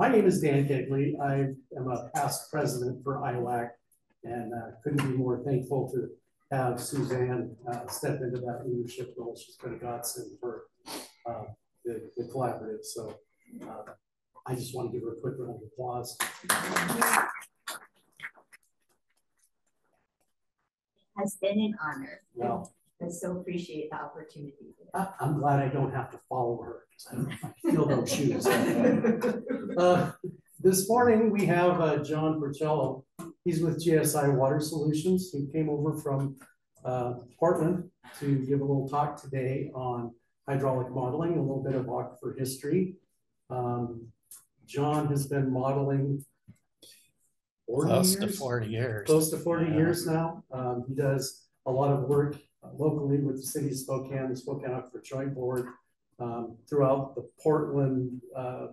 my name is Dan Kegley. I am a past president for IWAC and uh, couldn't be more thankful to have Suzanne uh, step into that leadership role. She's been a godsend for uh, the, the, collaborative. So uh, I just want to give her a quick round of applause. Has been an honor. Well, I so appreciate the opportunity. I, am glad I don't have to follow her because I, I feel those shoes. uh, this morning we have uh, John Porcello. He's with GSI Water Solutions. He came over from uh, Portland to give a little talk today on hydraulic modeling, a little bit of aquifer history. Um, John has been modeling close years, to 40 years. Close to 40 yeah. years now. Um, he does a lot of work locally with the city of Spokane, the Spokane Aquifer Joint Board, um, throughout the Portland, uh,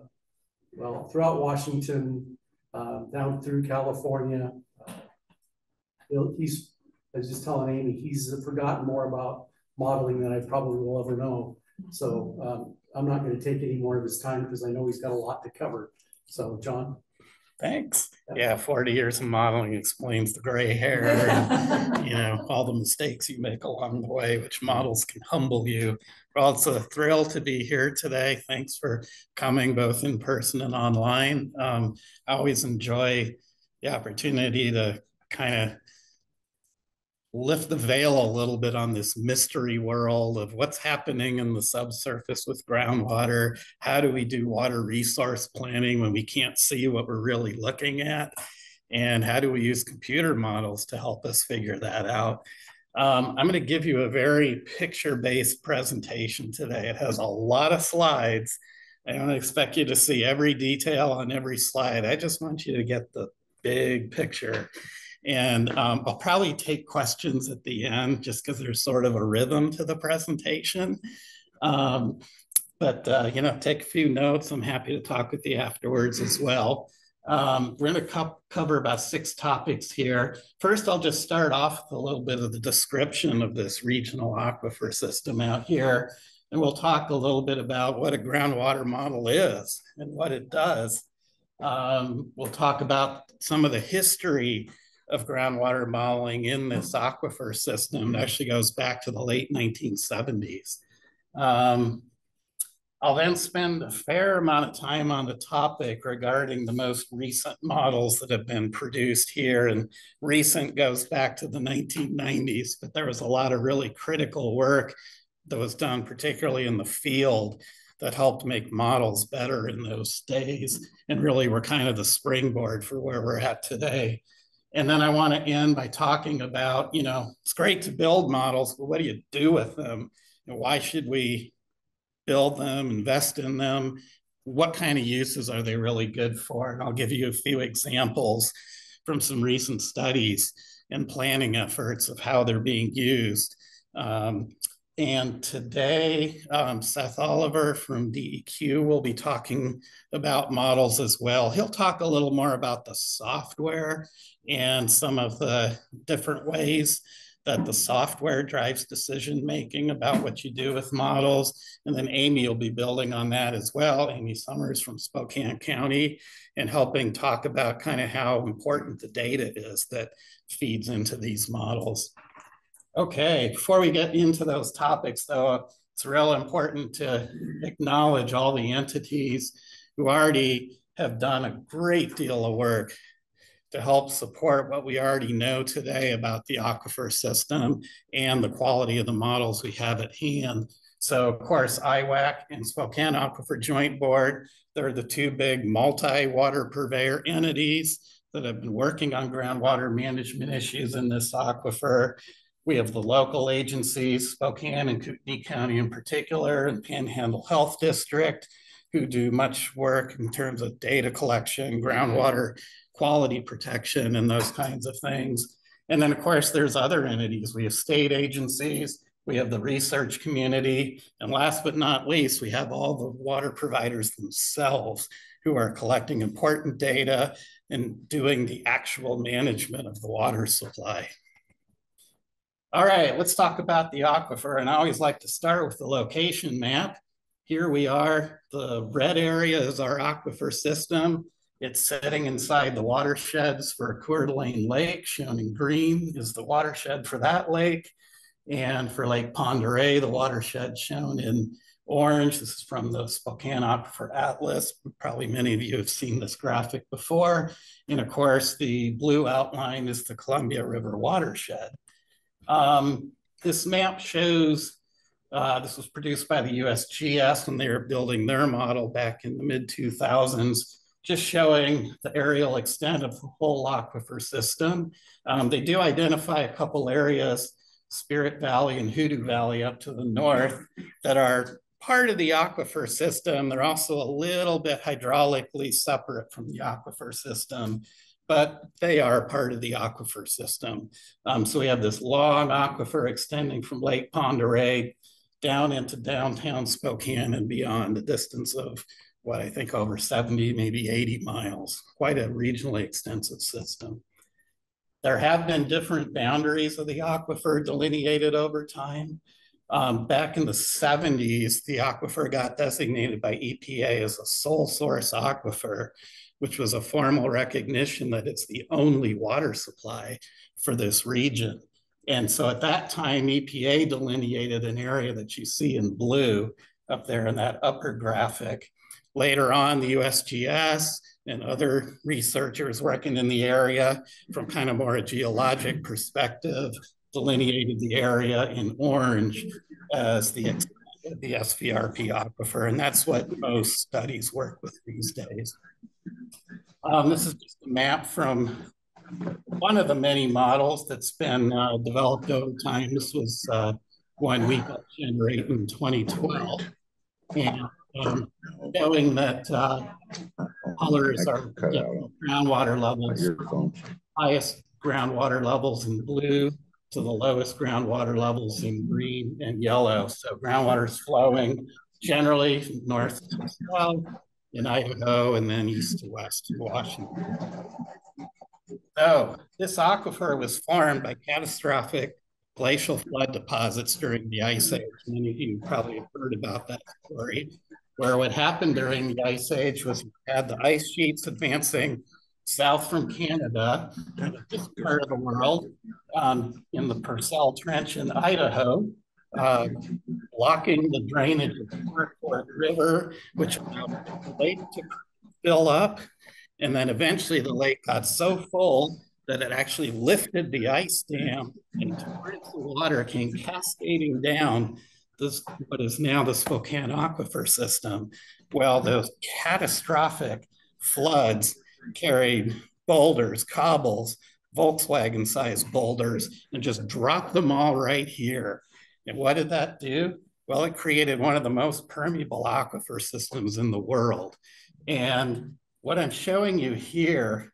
well, throughout Washington, uh, down through California. Uh, he's, I was just telling Amy, he's forgotten more about modeling than I probably will ever know. So um, I'm not going to take any more of his time because I know he's got a lot to cover. So, John. Thanks. Yeah, 40 years of modeling explains the gray hair and, you know, all the mistakes you make along the way, which models can humble you. Well, it's a thrill to be here today. Thanks for coming both in person and online. Um, I always enjoy the opportunity to kind of lift the veil a little bit on this mystery world of what's happening in the subsurface with groundwater. How do we do water resource planning when we can't see what we're really looking at? And how do we use computer models to help us figure that out? Um, I'm going to give you a very picture-based presentation today. It has a lot of slides. I don't expect you to see every detail on every slide. I just want you to get the big picture. And um, I'll probably take questions at the end just because there's sort of a rhythm to the presentation. Um, but, uh, you know, take a few notes. I'm happy to talk with you afterwards as well. Um, we're going to co cover about six topics here. First, I'll just start off with a little bit of the description of this regional aquifer system out here. And we'll talk a little bit about what a groundwater model is and what it does. Um, we'll talk about some of the history of groundwater modeling in this aquifer system. It actually goes back to the late 1970s. Um, I'll then spend a fair amount of time on the topic regarding the most recent models that have been produced here. And recent goes back to the 1990s, but there was a lot of really critical work that was done, particularly in the field, that helped make models better in those days and really were kind of the springboard for where we're at today. And then I want to end by talking about, you know, it's great to build models, but what do you do with them? And why should we build them, invest in them? What kind of uses are they really good for? And I'll give you a few examples from some recent studies and planning efforts of how they're being used. Um, and today, um, Seth Oliver from DEQ will be talking about models as well. He'll talk a little more about the software and some of the different ways that the software drives decision making about what you do with models. And then Amy will be building on that as well. Amy Summers from Spokane County and helping talk about kind of how important the data is that feeds into these models. Okay, before we get into those topics though, it's real important to acknowledge all the entities who already have done a great deal of work to help support what we already know today about the aquifer system and the quality of the models we have at hand. So of course, IWAC and Spokane Aquifer Joint Board, they're the two big multi-water purveyor entities that have been working on groundwater management issues in this aquifer. We have the local agencies, Spokane and Kootenai County in particular, and Panhandle Health District, who do much work in terms of data collection, groundwater quality protection, and those kinds of things. And then, of course, there's other entities. We have state agencies, we have the research community, and last but not least, we have all the water providers themselves who are collecting important data and doing the actual management of the water supply. All right, let's talk about the aquifer. And I always like to start with the location map. here we are. The red area is our aquifer system. It's sitting inside the watersheds for Coeur d'Alene Lake, shown in green is the watershed for that lake. And for Lake Oreille, the watershed shown in orange. This is from the Spokane Aquifer Atlas. Probably many of you have seen this graphic before. And of course, the blue outline is the Columbia River watershed. Um, this map shows, uh, this was produced by the USGS when they were building their model back in the mid 2000s, just showing the areal extent of the whole aquifer system. Um, they do identify a couple areas, Spirit Valley and Hoodoo Valley up to the north, that are part of the aquifer system. They're also a little bit hydraulically separate from the aquifer system but they are part of the aquifer system. Um, so we have this long aquifer extending from Lake Oreille down into downtown Spokane and beyond, a distance of what I think over 70, maybe 80 miles, quite a regionally extensive system. There have been different boundaries of the aquifer delineated over time. Um, back in the 70s, the aquifer got designated by EPA as a sole source aquifer, which was a formal recognition that it's the only water supply for this region. And so at that time, EPA delineated an area that you see in blue up there in that upper graphic. Later on, the USGS and other researchers working in the area from kind of more a geologic perspective delineated the area in orange as the, the SVRP aquifer. And that's what most studies work with these days. Um, this is just a map from one of the many models that's been uh, developed over time. This was uh, one we got generate in 2012. And um, showing that uh, colors are groundwater levels, highest groundwater levels in blue to the lowest groundwater levels in green and yellow. So groundwater is flowing generally north to south in Idaho and then east to west to Washington. So this aquifer was formed by catastrophic glacial flood deposits during the Ice Age. Many of you probably have heard about that story, where what happened during the Ice Age was we had the ice sheets advancing south from Canada, this part of the world, um, in the Purcell Trench in Idaho, uh, blocking the drainage of the Fort River, which allowed the lake to fill up. And then eventually the lake got so full that it actually lifted the ice dam and torrents of water came cascading down this what is now the Spokane aquifer system. Well, those catastrophic floods carried boulders, cobbles, Volkswagen-sized boulders, and just dropped them all right here. And what did that do? Well, it created one of the most permeable aquifer systems in the world. And what I'm showing you here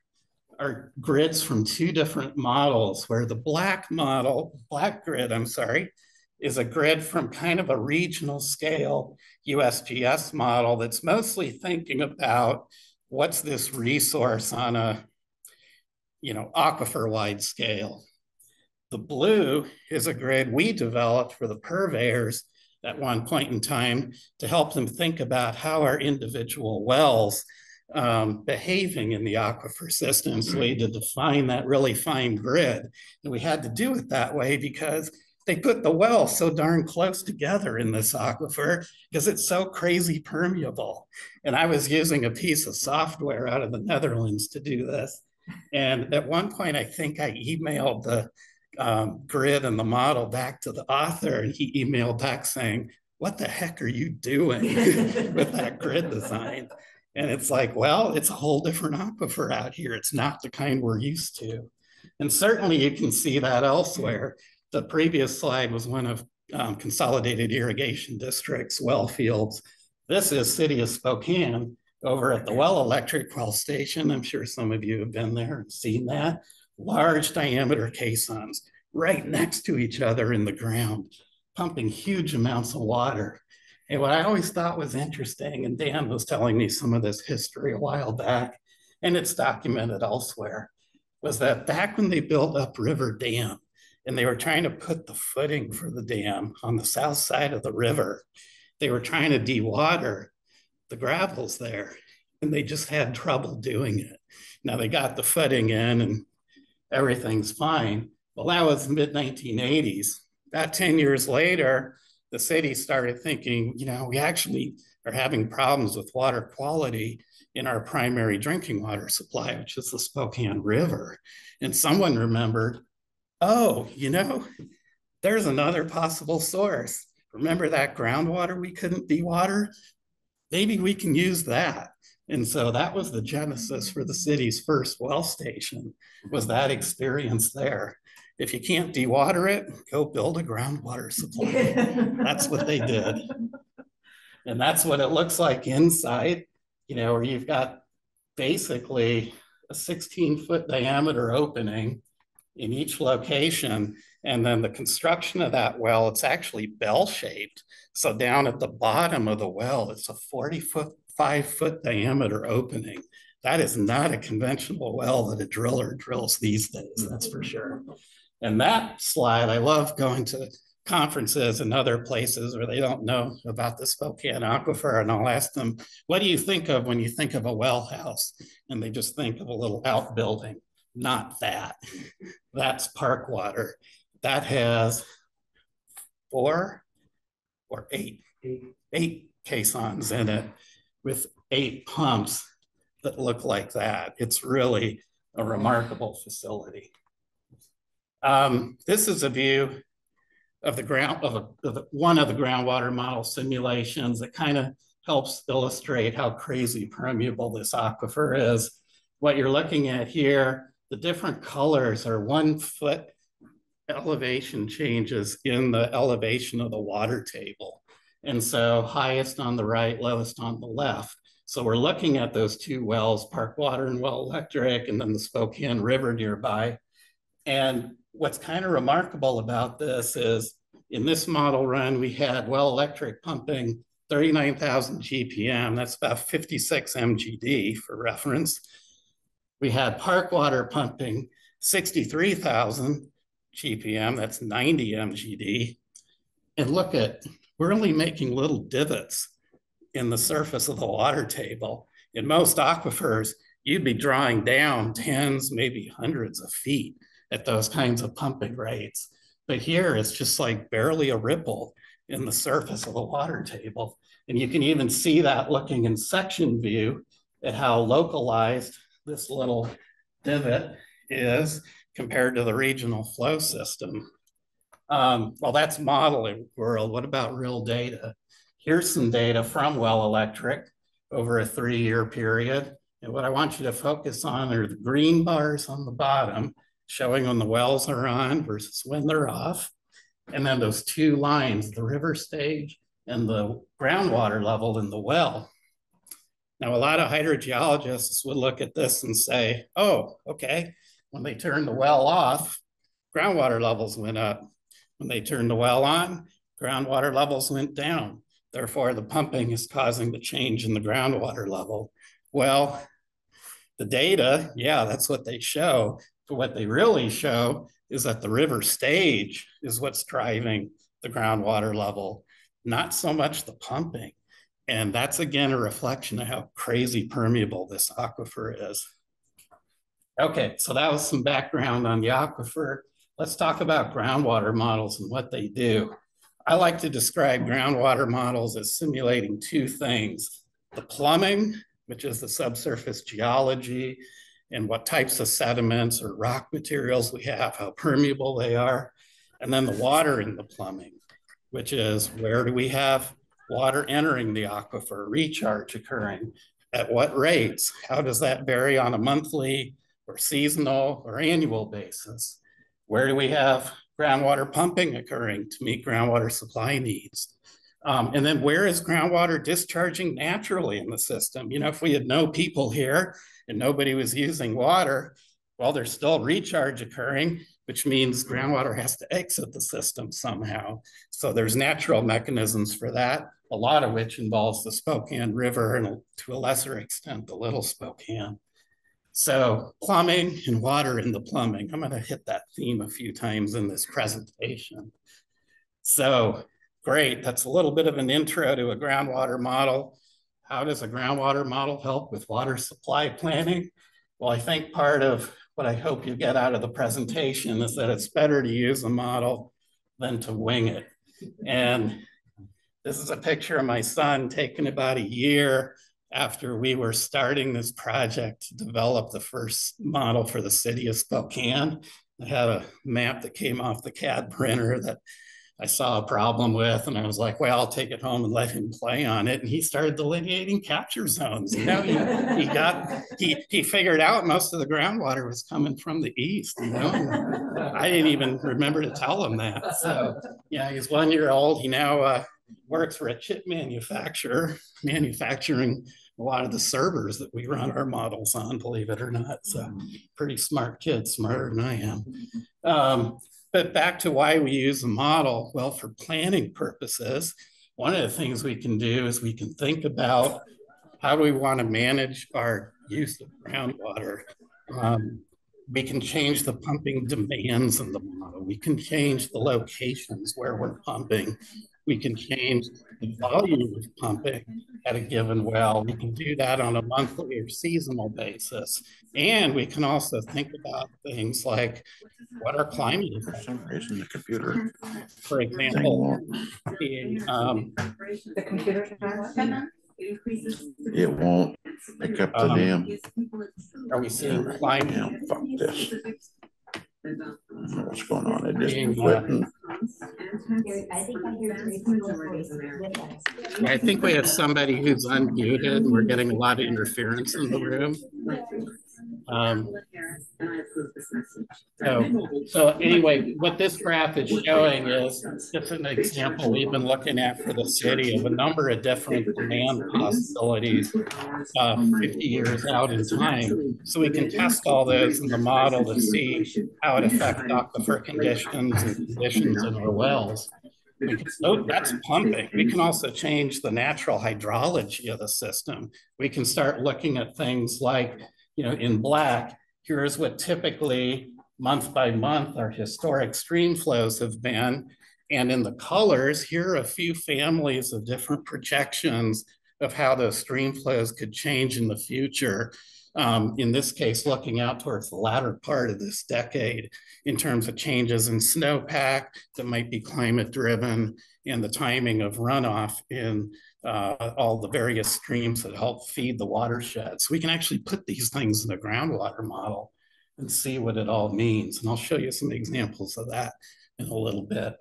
are grids from two different models where the black model, black grid, I'm sorry, is a grid from kind of a regional scale USGS model that's mostly thinking about what's this resource on a, you know, aquifer wide scale. The blue is a grid we developed for the purveyors at one point in time to help them think about how our individual wells um, behaving in the aquifer system. So we had to define that really fine grid. And we had to do it that way because they put the well so darn close together in this aquifer because it's so crazy permeable. And I was using a piece of software out of the Netherlands to do this. And at one point, I think I emailed the um, grid and the model back to the author, and he emailed back saying, "What the heck are you doing with that grid design?" And it's like, well, it's a whole different aquifer out here. It's not the kind we're used to. And certainly you can see that elsewhere. The previous slide was one of um, consolidated irrigation districts, well fields. This is City of Spokane over at the Well Electric Well Station. I'm sure some of you have been there and seen that large diameter caissons right next to each other in the ground, pumping huge amounts of water. And what I always thought was interesting, and Dan was telling me some of this history a while back, and it's documented elsewhere, was that back when they built Upriver Dam and they were trying to put the footing for the dam on the south side of the river, they were trying to dewater the gravels there and they just had trouble doing it. Now they got the footing in and everything's fine. Well, that was mid 1980s. About 10 years later, the city started thinking, you know, we actually are having problems with water quality in our primary drinking water supply, which is the Spokane River. And someone remembered, oh, you know, there's another possible source. Remember that groundwater we couldn't dewater? Maybe we can use that. And so that was the genesis for the city's first well station, was that experience there. If you can't dewater it, go build a groundwater supply. That's what they did. And that's what it looks like inside, you know, where you've got basically a 16 foot diameter opening in each location. And then the construction of that well, it's actually bell shaped. So down at the bottom of the well, it's a 40 foot, five foot diameter opening. That is not a conventional well that a driller drills these days, that's for sure. And that slide, I love going to conferences and other places where they don't know about the Spokane Aquifer, and I'll ask them, what do you think of when you think of a well house? And they just think of a little outbuilding. Not that. That's Parkwater. That has four or eight, eight caissons in it with eight pumps that look like that. It's really a remarkable facility. Um, this is a view of the ground of, a, of one of the groundwater model simulations that kind of helps illustrate how crazy permeable this aquifer is. What you're looking at here, the different colors are one foot elevation changes in the elevation of the water table. And so highest on the right, lowest on the left. So we're looking at those two wells, Parkwater and Well Electric, and then the Spokane River nearby. And what's kind of remarkable about this is in this model run, we had Well Electric pumping 39,000 GPM. That's about 56 MGD for reference. We had Parkwater pumping 63,000 GPM. That's 90 MGD. And look at, we're only making little divots in the surface of the water table. In most aquifers, you'd be drawing down tens, maybe hundreds of feet at those kinds of pumping rates. But here it's just like barely a ripple in the surface of the water table. And you can even see that looking in section view at how localized this little divot is compared to the regional flow system. Um, well, that's modeling world. What about real data? Here's some data from Well Electric over a three-year period. And what I want you to focus on are the green bars on the bottom, showing when the wells are on versus when they're off. And then those two lines, the river stage and the groundwater level in the well. Now, a lot of hydrogeologists would look at this and say, oh, okay, when they turned the well off, groundwater levels went up. When they turned the well on, groundwater levels went down. Therefore, the pumping is causing the change in the groundwater level. Well, the data, yeah, that's what they show. But what they really show is that the river stage is what's driving the groundwater level, not so much the pumping. And that's again a reflection of how crazy permeable this aquifer is. Okay, so that was some background on the aquifer. Let's talk about groundwater models and what they do. I like to describe groundwater models as simulating two things, the plumbing, which is the subsurface geology and what types of sediments or rock materials we have, how permeable they are, and then the water in the plumbing, which is where do we have water entering the aquifer, recharge occurring, at what rates, how does that vary on a monthly or seasonal or annual basis? Where do we have groundwater pumping occurring to meet groundwater supply needs? Um, and then where is groundwater discharging naturally in the system? You know, if we had no people here and nobody was using water, well, there's still recharge occurring, which means groundwater has to exit the system somehow. So there's natural mechanisms for that, a lot of which involves the Spokane River and to a lesser extent, the Little Spokane. So plumbing and water in the plumbing, I'm gonna hit that theme a few times in this presentation. So great. That's a little bit of an intro to a groundwater model. How does a groundwater model help with water supply planning? Well, I think part of what I hope you get out of the presentation is that it's better to use a model than to wing it. And this is a picture of my son taken about a year after we were starting this project to develop the first model for the city of Spokane. I had a map that came off the CAD printer that I saw a problem with, and I was like, well, I'll take it home and let him play on it. And he started delineating capture zones. You know, he, he got, he, he figured out most of the groundwater was coming from the east, you know. I didn't even remember to tell him that. So, yeah, he's one year old. He now uh, works for a chip manufacturer, manufacturing a lot of the servers that we run our models on, believe it or not. So, pretty smart kid, smarter than I am. Um, but back to why we use a model. Well, for planning purposes, one of the things we can do is we can think about how do we want to manage our use of groundwater. Um, we can change the pumping demands in the model. We can change the locations where we're pumping. We can change the volume of pumping at a given well. We can do that on a monthly or seasonal basis. And we can also think about things like what are climate For some reason, the computer. For example, the, um, The computer. It won't pick up the Um, damn. are we seeing climate? Damn, fuck this. I What's going on? It Being, just uh. I think I hear three people with us. I think we have somebody who's unmuted and we're getting a lot of interference in the room. Um, so, so anyway, what this graph is showing is just an example we've been looking at for the city of a number of different demand possibilities uh, 50 years out in time. So we can test all those in the model to see how it affects aquifer conditions and conditions in our wells. We can, oh, that's pumping. We can also change the natural hydrology of the system. We can start looking at things like, you know, in black, here's what typically month by month our historic stream flows have been. And in the colors, here are a few families of different projections of how those stream flows could change in the future. Um, in this case, looking out towards the latter part of this decade in terms of changes in snowpack that might be climate driven and the timing of runoff in uh, all the various streams that help feed the watershed. So we can actually put these things in the groundwater model and see what it all means. And I'll show you some examples of that in a little bit.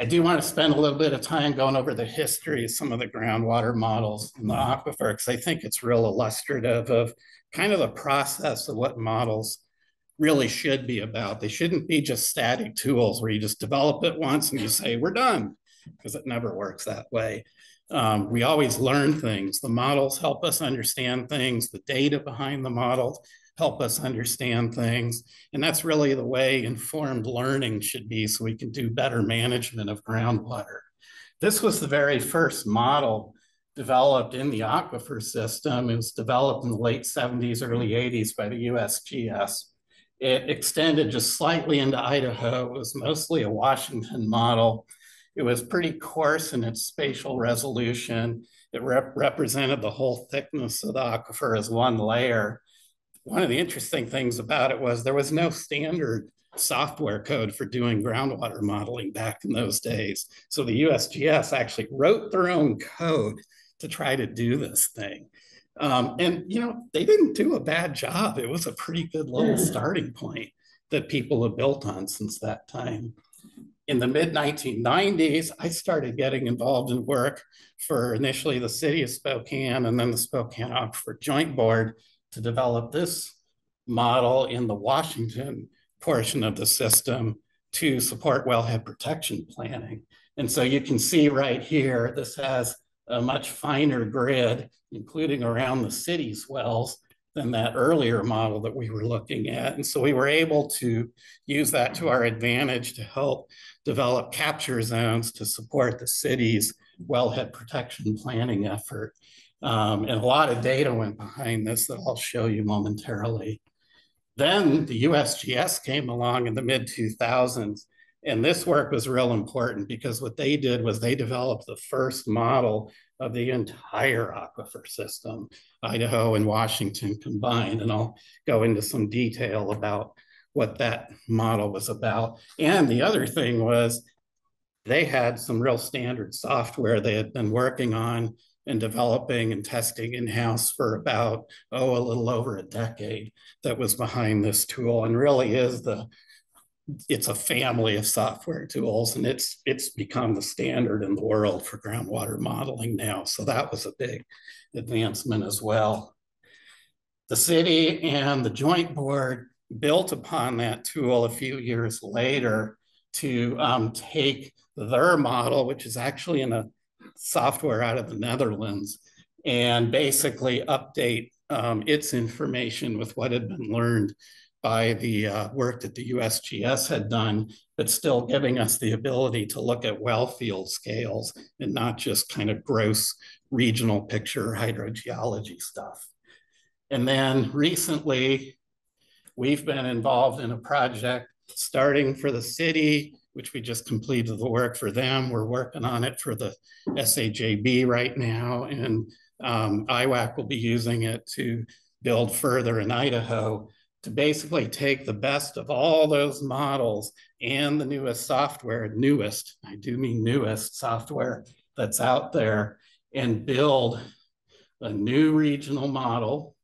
I do want to spend a little bit of time going over the history of some of the groundwater models in the aquifer, because I think it's real illustrative of kind of the process of what models really should be about. They shouldn't be just static tools where you just develop it once and you say, we're done, because it never works that way. Um, we always learn things. The models help us understand things. The data behind the models help us understand things. And that's really the way informed learning should be so we can do better management of groundwater. This was the very first model developed in the aquifer system. It was developed in the late 70s, early 80s by the USGS. It extended just slightly into Idaho. It was mostly a Washington model. It was pretty coarse in its spatial resolution. It rep represented the whole thickness of the aquifer as one layer one of the interesting things about it was there was no standard software code for doing groundwater modeling back in those days. So the USGS actually wrote their own code to try to do this thing. Um, and, you know, they didn't do a bad job. It was a pretty good little starting point that people have built on since that time. In the mid 1990s, I started getting involved in work for initially the city of Spokane and then the Spokane Aquifer Joint Board to develop this model in the Washington portion of the system to support wellhead protection planning. And so you can see right here, this has a much finer grid, including around the city's wells than that earlier model that we were looking at. And so we were able to use that to our advantage to help develop capture zones to support the city's wellhead protection planning effort. Um, and a lot of data went behind this that I'll show you momentarily. Then the USGS came along in the mid 2000s And this work was real important because what they did was they developed the first model of the entire aquifer system, Idaho and Washington combined. And I'll go into some detail about what that model was about. And the other thing was they had some real standard software they had been working on and developing and testing in-house for about, oh, a little over a decade that was behind this tool and really is the, it's a family of software tools and it's it's become the standard in the world for groundwater modeling now. So that was a big advancement as well. The city and the joint board built upon that tool a few years later to um, take their model, which is actually in a software out of the Netherlands, and basically update um, its information with what had been learned by the uh, work that the USGS had done, but still giving us the ability to look at well field scales and not just kind of gross regional picture hydrogeology stuff. And then recently, we've been involved in a project starting for the city, which we just completed the work for them. We're working on it for the SAJB right now, and um, IWAC will be using it to build further in Idaho to basically take the best of all those models and the newest software, newest, I do mean newest software that's out there, and build a new regional model.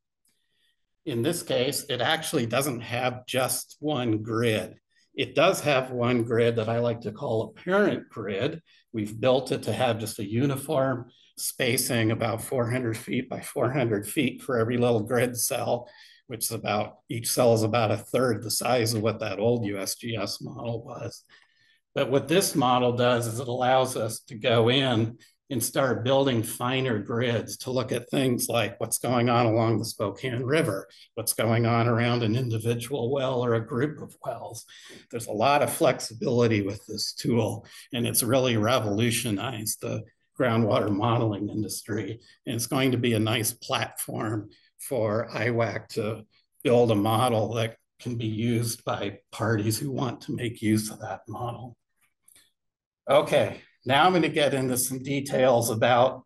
In this case, it actually doesn't have just one grid. It does have one grid that I like to call a parent grid. We've built it to have just a uniform spacing about 400 feet by 400 feet for every little grid cell, which is about, each cell is about a third the size of what that old USGS model was. But what this model does is it allows us to go in and start building finer grids to look at things like what's going on along the Spokane River, what's going on around an individual well or a group of wells. There's a lot of flexibility with this tool, and it's really revolutionized the groundwater modeling industry. And it's going to be a nice platform for IWAC to build a model that can be used by parties who want to make use of that model. Okay, now I'm going to get into some details about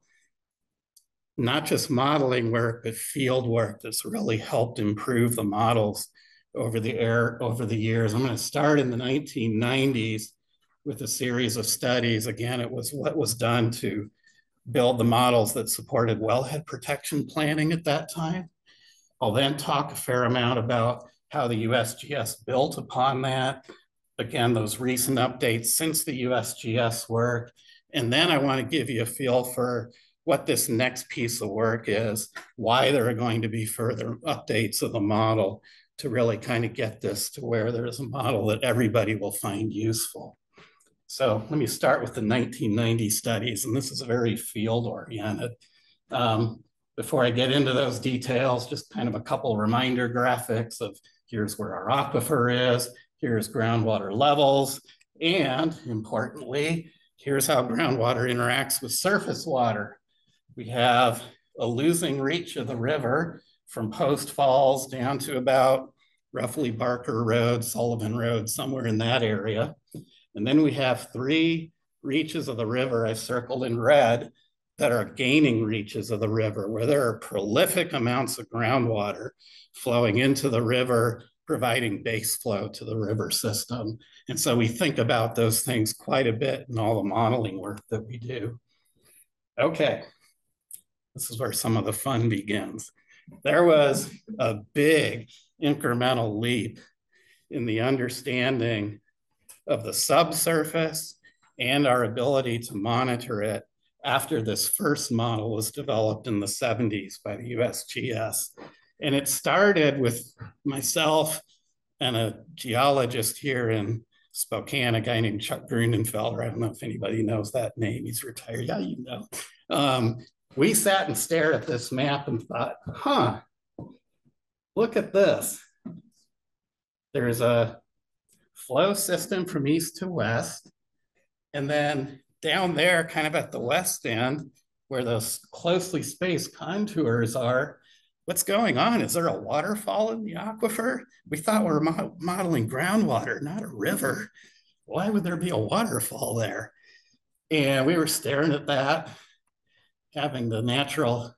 not just modeling work, but field work that's really helped improve the models over the air over the years. I'm going to start in the 1990s with a series of studies. Again, it was what was done to build the models that supported wellhead protection planning at that time. I'll then talk a fair amount about how the USGS built upon that, again, those recent updates since the USGS work. And then I want to give you a feel for what this next piece of work is, why there are going to be further updates of the model to really kind of get this to where there's a model that everybody will find useful. So let me start with the 1990 studies, and this is very field oriented. Um, before I get into those details, just kind of a couple reminder graphics of here's where our aquifer is, here's groundwater levels, and importantly, here's how groundwater interacts with surface water. We have a losing reach of the river from Post Falls down to about roughly Barker Road, Sullivan Road, somewhere in that area. And then we have three reaches of the river I circled in red that are gaining reaches of the river where there are prolific amounts of groundwater flowing into the river providing base flow to the river system. And so we think about those things quite a bit in all the modeling work that we do. Okay, this is where some of the fun begins. There was a big incremental leap in the understanding of the subsurface and our ability to monitor it after this first model was developed in the 70s by the USGS. And it started with myself and a geologist here in Spokane, a guy named Chuck Grundenfelder. I don't know if anybody knows that name. He's retired. Yeah, you know. Um, we sat and stared at this map and thought, huh, look at this. There's a flow system from east to west. And then down there, kind of at the west end, where those closely spaced contours are, what's going on? Is there a waterfall in the aquifer? We thought we were mo modeling groundwater, not a river. why would there be a waterfall there? And we were staring at that, having the natural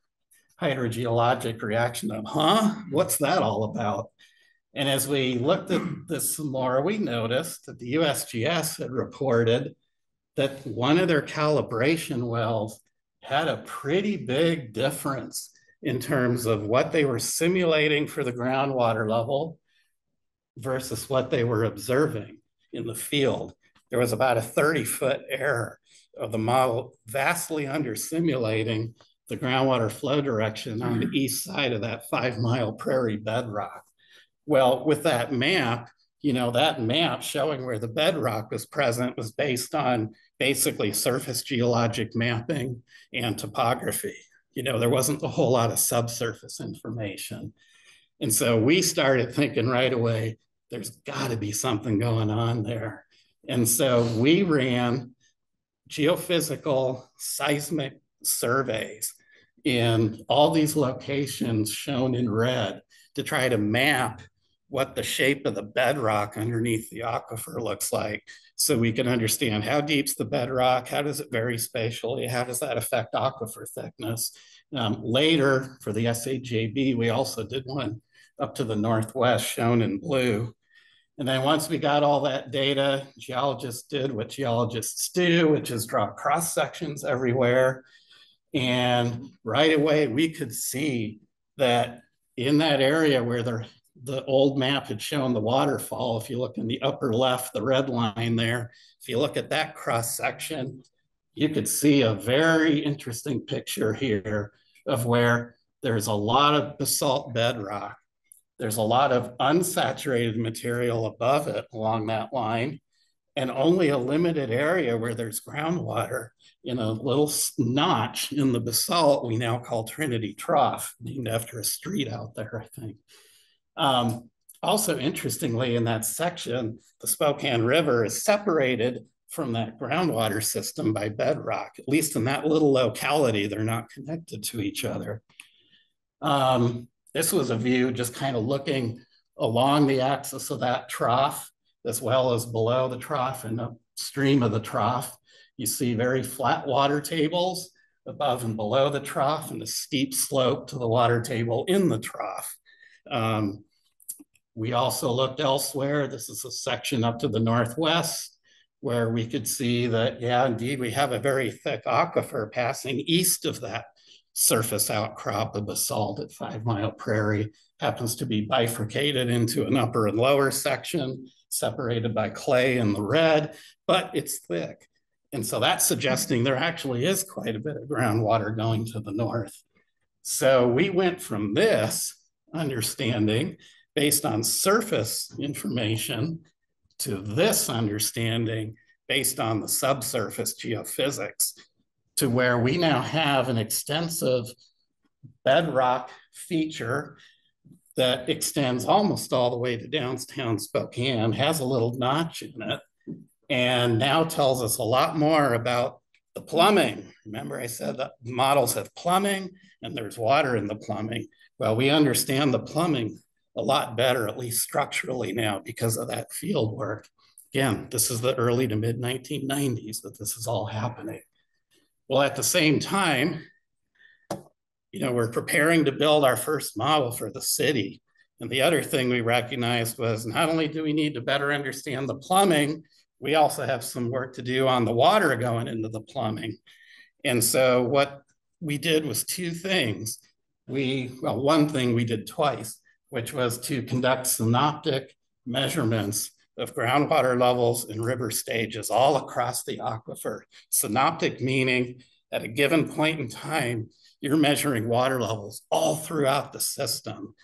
hydrogeologic reaction of, huh, what's that all about? And as we looked at this some more, we noticed that the USGS had reported that one of their calibration wells had a pretty big difference in terms of what they were simulating for the groundwater level versus what they were observing in the field. There was about a 30 foot error of the model vastly under simulating the groundwater flow direction on the east side of that five mile prairie bedrock. Well, with that map, you know, that map showing where the bedrock was present was based on basically surface geologic mapping and topography. You know, there wasn't a whole lot of subsurface information. And so we started thinking right away, there's got to be something going on there. And so we ran geophysical seismic surveys in all these locations shown in red to try to map what the shape of the bedrock underneath the aquifer looks like so we can understand how deep's the bedrock, how does it vary spatially, how does that affect aquifer thickness. Um, later for the SAJB, we also did one up to the northwest shown in blue. And then once we got all that data, geologists did what geologists do, which is draw cross sections everywhere. And right away, we could see that in that area where the, the old map had shown the waterfall, if you look in the upper left, the red line there, if you look at that cross section, you could see a very interesting picture here of where there's a lot of basalt bedrock there's a lot of unsaturated material above it along that line, and only a limited area where there's groundwater in a little notch in the basalt we now call Trinity Trough, named after a street out there, I think. Um, also, interestingly, in that section, the Spokane River is separated from that groundwater system by bedrock. At least in that little locality, they're not connected to each other. Um, this was a view just kind of looking along the axis of that trough, as well as below the trough and upstream of the trough. You see very flat water tables above and below the trough and a steep slope to the water table in the trough. Um, we also looked elsewhere. This is a section up to the northwest where we could see that, yeah, indeed, we have a very thick aquifer passing east of that surface outcrop of basalt at Five Mile Prairie happens to be bifurcated into an upper and lower section, separated by clay in the red, but it's thick. And so that's suggesting there actually is quite a bit of groundwater going to the north. So we went from this understanding based on surface information to this understanding based on the subsurface geophysics to where we now have an extensive bedrock feature that extends almost all the way to downtown Spokane, has a little notch in it, and now tells us a lot more about the plumbing. Remember, I said that models have plumbing and there's water in the plumbing. Well, we understand the plumbing a lot better, at least structurally now, because of that field work. Again, this is the early to mid 1990s that this is all happening. Well, at the same time, you know, we're preparing to build our first model for the city. And the other thing we recognized was not only do we need to better understand the plumbing, we also have some work to do on the water going into the plumbing. And so what we did was two things. We, well, one thing we did twice, which was to conduct synoptic measurements of groundwater levels and river stages all across the aquifer. Synoptic meaning at a given point in time, you're measuring water levels all throughout the system.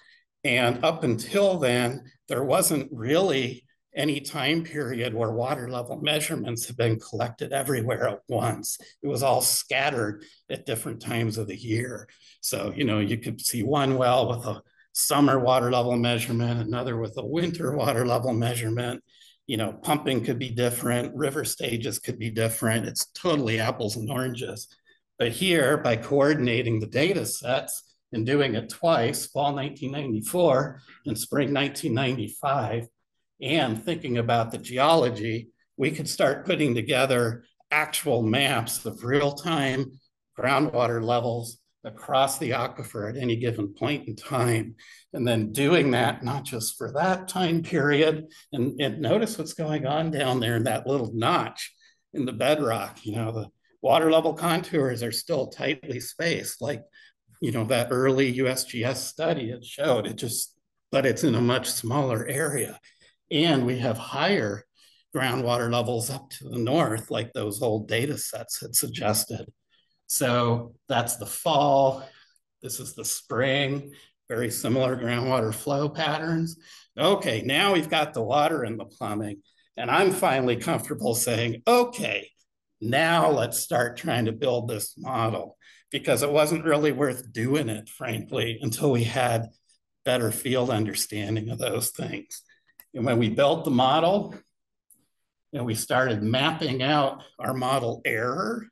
And up until then, there wasn't really any time period where water level measurements have been collected everywhere at once. It was all scattered at different times of the year. So, you know, you could see one well with a summer water level measurement, another with a winter water level measurement. You know, pumping could be different, river stages could be different. It's totally apples and oranges. But here, by coordinating the data sets and doing it twice, fall 1994 and spring 1995, and thinking about the geology, we could start putting together actual maps of real-time groundwater levels across the aquifer at any given point in time. And then doing that, not just for that time period, and, and notice what's going on down there in that little notch in the bedrock, you know, the water level contours are still tightly spaced, like, you know, that early USGS study it showed, it just, but it's in a much smaller area. And we have higher groundwater levels up to the north, like those old data sets had suggested. So that's the fall. This is the spring, very similar groundwater flow patterns. Okay, now we've got the water and the plumbing. And I'm finally comfortable saying, okay, now let's start trying to build this model because it wasn't really worth doing it, frankly, until we had better field understanding of those things. And when we built the model, and we started mapping out our model error,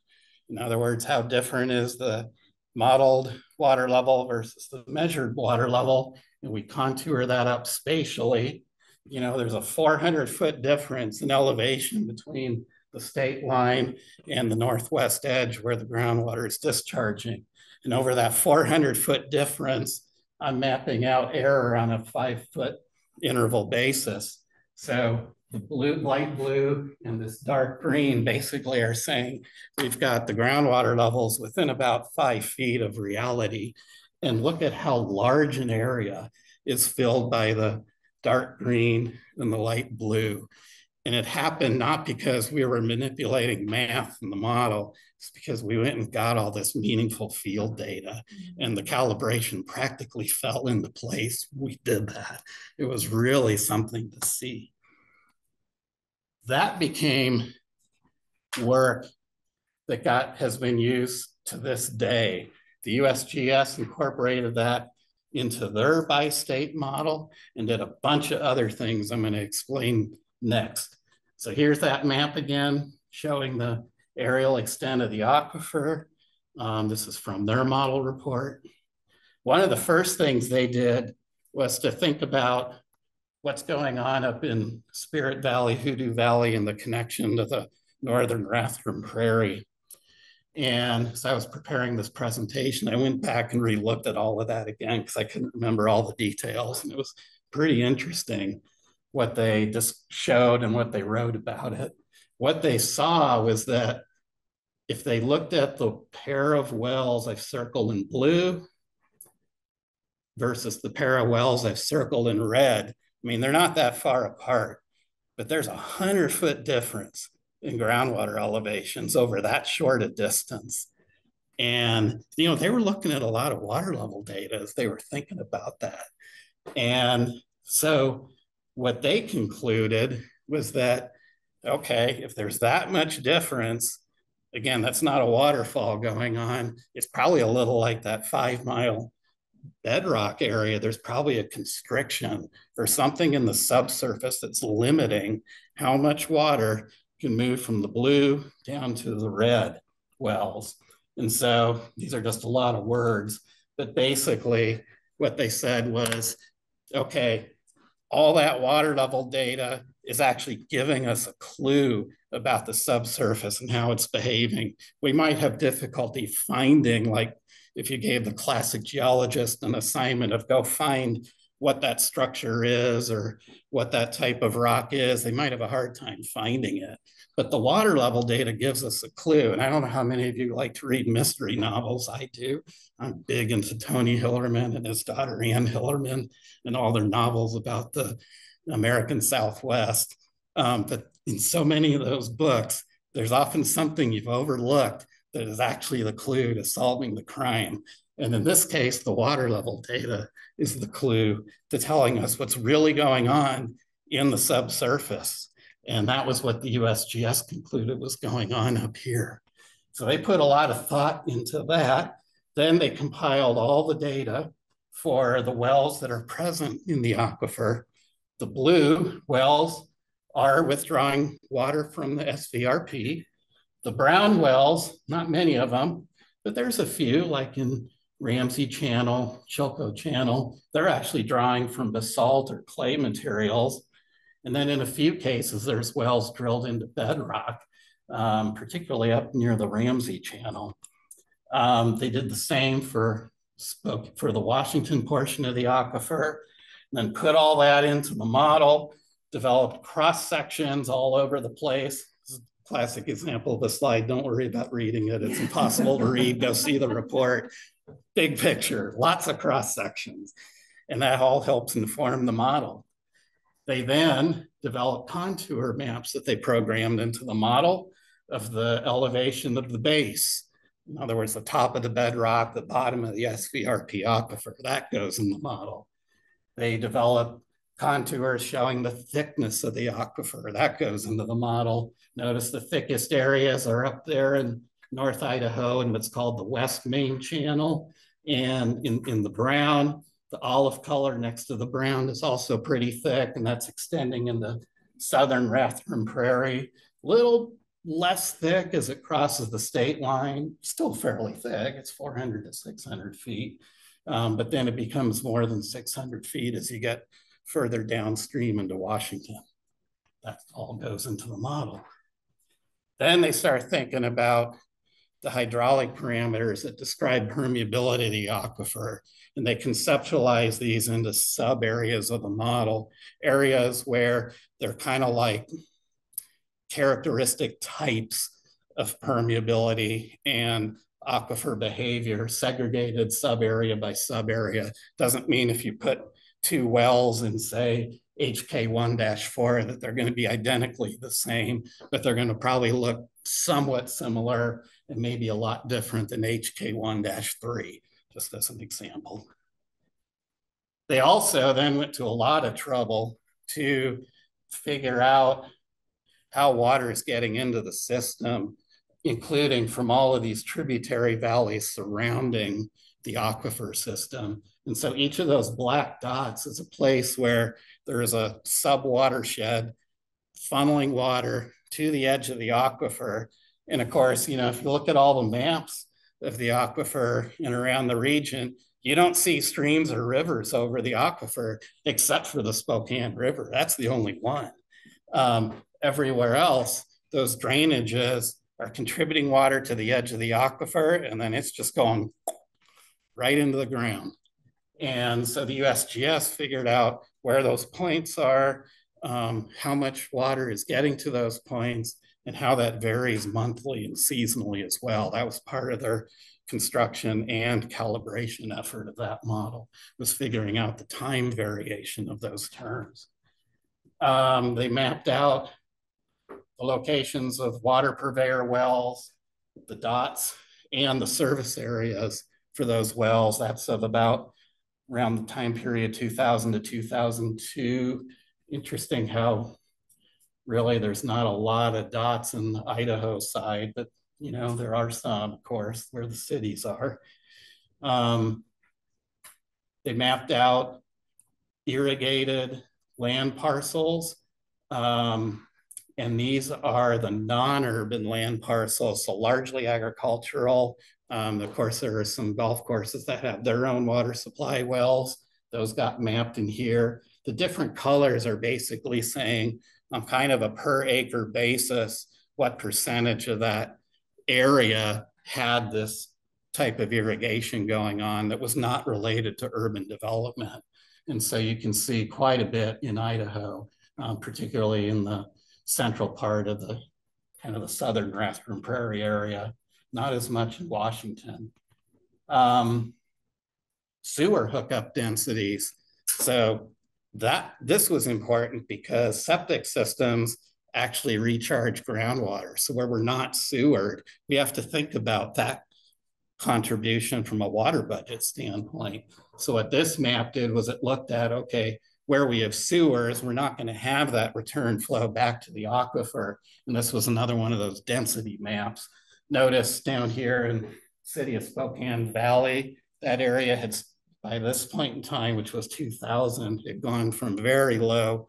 in other words, how different is the modeled water level versus the measured water level, and we contour that up spatially. You know, there's a 400 foot difference in elevation between the state line and the northwest edge where the groundwater is discharging. And over that 400 foot difference, I'm mapping out error on a five foot interval basis. So the blue, light blue and this dark green basically are saying we've got the groundwater levels within about five feet of reality. And look at how large an area is filled by the dark green and the light blue. And it happened not because we were manipulating math in the model, it's because we went and got all this meaningful field data mm-hmm. and the calibration practically fell into place. We did that. It was really something to see. That became work that got has been used to this day. The USGS incorporated that into their bi-state model and did a bunch of other things I'm going to explain next. So here's that map again, showing the areal extent of the aquifer. Um, this is from their model report. One of the first things they did was to think about what's going on up in Spirit Valley, Hoodoo Valley, and the connection to the northern Rathdrum Prairie. And as I was preparing this presentation, I went back and re-looked at all of that again because I couldn't remember all the details. And it was pretty interesting what they just showed and what they wrote about it. What they saw was that if they looked at the pair of wells I've circled in blue versus the pair of wells I've circled in red, I mean, they're not that far apart, but there's a hundred foot difference in groundwater elevations over that short a distance. And, you know, they were looking at a lot of water level data as they were thinking about that. And so what they concluded was that, okay, if there's that much difference, again, that's not a waterfall going on. It's probably a little like that five mile bedrock area. There's probably a constriction or something in the subsurface that's limiting how much water can move from the blue down to the red wells. And so these are just a lot of words, but basically what they said was, okay, all that water level data is actually giving us a clue about the subsurface and how it's behaving. We might have difficulty finding, like if you gave the classic geologist an assignment of go find what that structure is or what that type of rock is, they might have a hard time finding it. But the water level data gives us a clue. And I don't know how many of you like to read mystery novels. I do. I'm big into Tony Hillerman and his daughter Anne Hillerman and all their novels about the American Southwest. Um, but in so many of those books, there's often something you've overlooked that is actually the clue to solving the crime. And in this case, the water level data is the clue to telling us what's really going on in the subsurface. And that was what the USGS concluded was going on up here. So they put a lot of thought into that. Then they compiled all the data for the wells that are present in the aquifer. The blue wells are withdrawing water from the SVRP. The brown wells, not many of them, but there's a few like in Ramsey Channel, Chilco Channel, they're actually drawing from basalt or clay materials And then in a few cases, there's wells drilled into bedrock, um, particularly up near the Ramsey Channel. Um, they did the same for for the Washington portion of the aquifer, and then put all that into the model, developed cross sections all over the place. Classic example of the slide. Don't worry about reading it. It's impossible to read. Go see the report. Big picture, lots of cross sections. And that all helps inform the model. They then developed contour maps that they programmed into the model of the elevation of the base. In other words, the top of the bedrock, the bottom of the SVRP aquifer, that goes in the model. They developed contours showing the thickness of the aquifer, that goes into the model. Notice the thickest areas are up there in North Idaho and what's called the West Main Channel. And in, in the brown, the olive color next to the brown is also pretty thick, and that's extending in the southern Rathdrum Prairie. Little less thick as it crosses the state line, still fairly thick. It's 400 to 600 feet. Um, but then it becomes more than 600 feet as you get further downstream into Washington. That all goes into the model. Then they start thinking about the hydraulic parameters that describe permeability of the aquifer, and they conceptualize these into sub areas of the model, areas where they're kind of like characteristic types of permeability and aquifer behavior, segregated sub area by sub area. Doesn't mean if you put two wells and say, HK1-4 that they're going to be identically the same, but they're going to probably look somewhat similar and maybe a lot different than HK1-3, just as an example. They also then went to a lot of trouble to figure out how water is getting into the system, including from all of these tributary valleys surrounding the aquifer system. And so each of those black dots is a place where there is a sub watershed funneling water to the edge of the aquifer. And of course, you know, if you look at all the maps of the aquifer and around the region, you don't see streams or rivers over the aquifer except for the Spokane River. That's the only one. Um, everywhere else, those drainages are contributing water to the edge of the aquifer, and then it's just going right into the ground. And so the USGS figured out where those points are, um, how much water is getting to those points, and how that varies monthly and seasonally as well. That was part of their construction and calibration effort of that model, was figuring out the time variation of those terms. Um, they mapped out the locations of water purveyor wells, the dots, and the service areas for those wells. That's of about around the time period 2000 to 2002. Interesting how really there's not a lot of dots in the Idaho side, but you know, there are some, of course, where the cities are. Um, they mapped out irrigated land parcels. Um, and these are the non-urban land parcels, so largely agricultural. Um, of course, there are some golf courses that have their own water supply wells. Those got mapped in here. The different colors are basically saying on kind of a per acre basis, what percentage of that area had this type of irrigation going on that was not related to urban development. And so you can see quite a bit in Idaho, um, particularly in the central part of the kind of the southern Rathdrum Prairie area, not as much in Washington. Um, sewer hookup densities. So that this was important because septic systems actually recharge groundwater. So where we're not sewered, we have to think about that contribution from a water budget standpoint. So what this map did was it looked at, okay, where we have sewers, we're not going to have that return flow back to the aquifer. And this was another one of those density maps. Notice down here in city of Spokane Valley, that area had, by this point in time, which was 2000, had gone from very low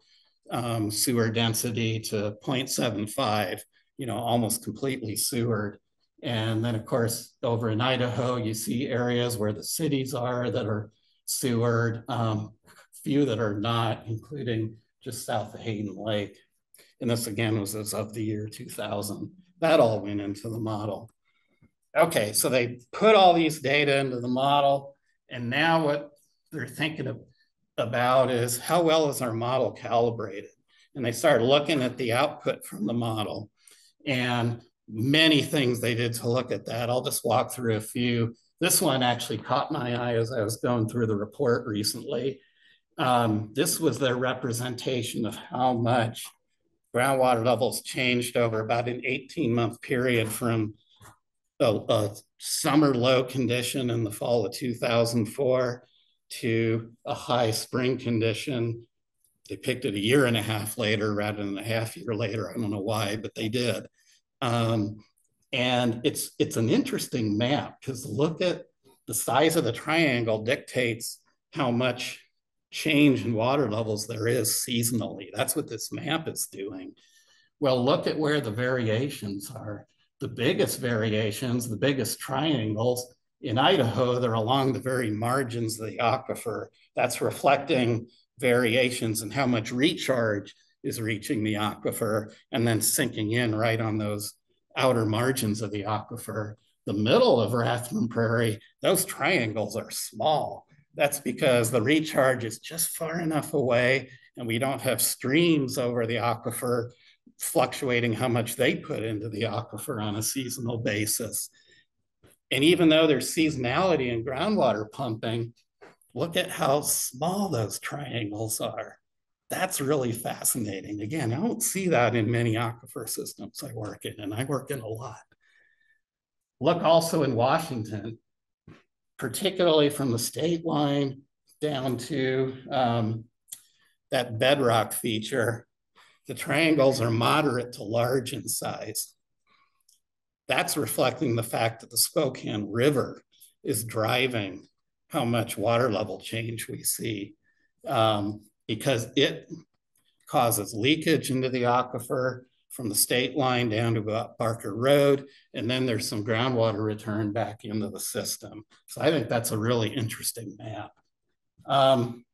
um, sewer density to 0.75, you know, almost completely sewered. And then, of course, over in Idaho, you see areas where the cities are that are sewered. Um, few that are not, including just south of Hayden Lake. And this again was as of the year 2000. That all went into the model. Okay, so they put all these data into the model, and now what they're thinking of, about is how well is our model calibrated? And they started looking at the output from the model and many things they did to look at that. I'll just walk through a few. This one actually caught my eye as I was going through the report recently. Um, this was their representation of how much groundwater levels changed over about an 18 month period from a, a summer low condition in the fall of 2004 to a high spring condition. They picked it a year and a half later rather than a half year later. I don't know why, but they did. Um, and it's it's an interesting map because look at the size of the triangle dictates how much change in water levels there is seasonally. That's what this map is doing. Well, look at where the variations are. The biggest variations, the biggest triangles in Idaho, they're along the very margins of the aquifer. That's reflecting variations in how much recharge is reaching the aquifer and then sinking in right on those outer margins of the aquifer. The middle of Rathdrum Prairie, those triangles are small. That's because the recharge is just far enough away and we don't have streams over the aquifer fluctuating how much they put into the aquifer on a seasonal basis. And even though there's seasonality in groundwater pumping, look at how small those triangles are. That's really fascinating. Again, I don't see that in many aquifer systems I work in, and I work in a lot. Look also in Washington, particularly from the state line down to um, that bedrock feature, the triangles are moderate to large in size. That's reflecting the fact that the Spokane River is driving how much water level change we see um, because it causes leakage into the aquifer from the state line down to about Barker Road, and then there's some groundwater return back into the system. So I think that's a really interesting map. Um,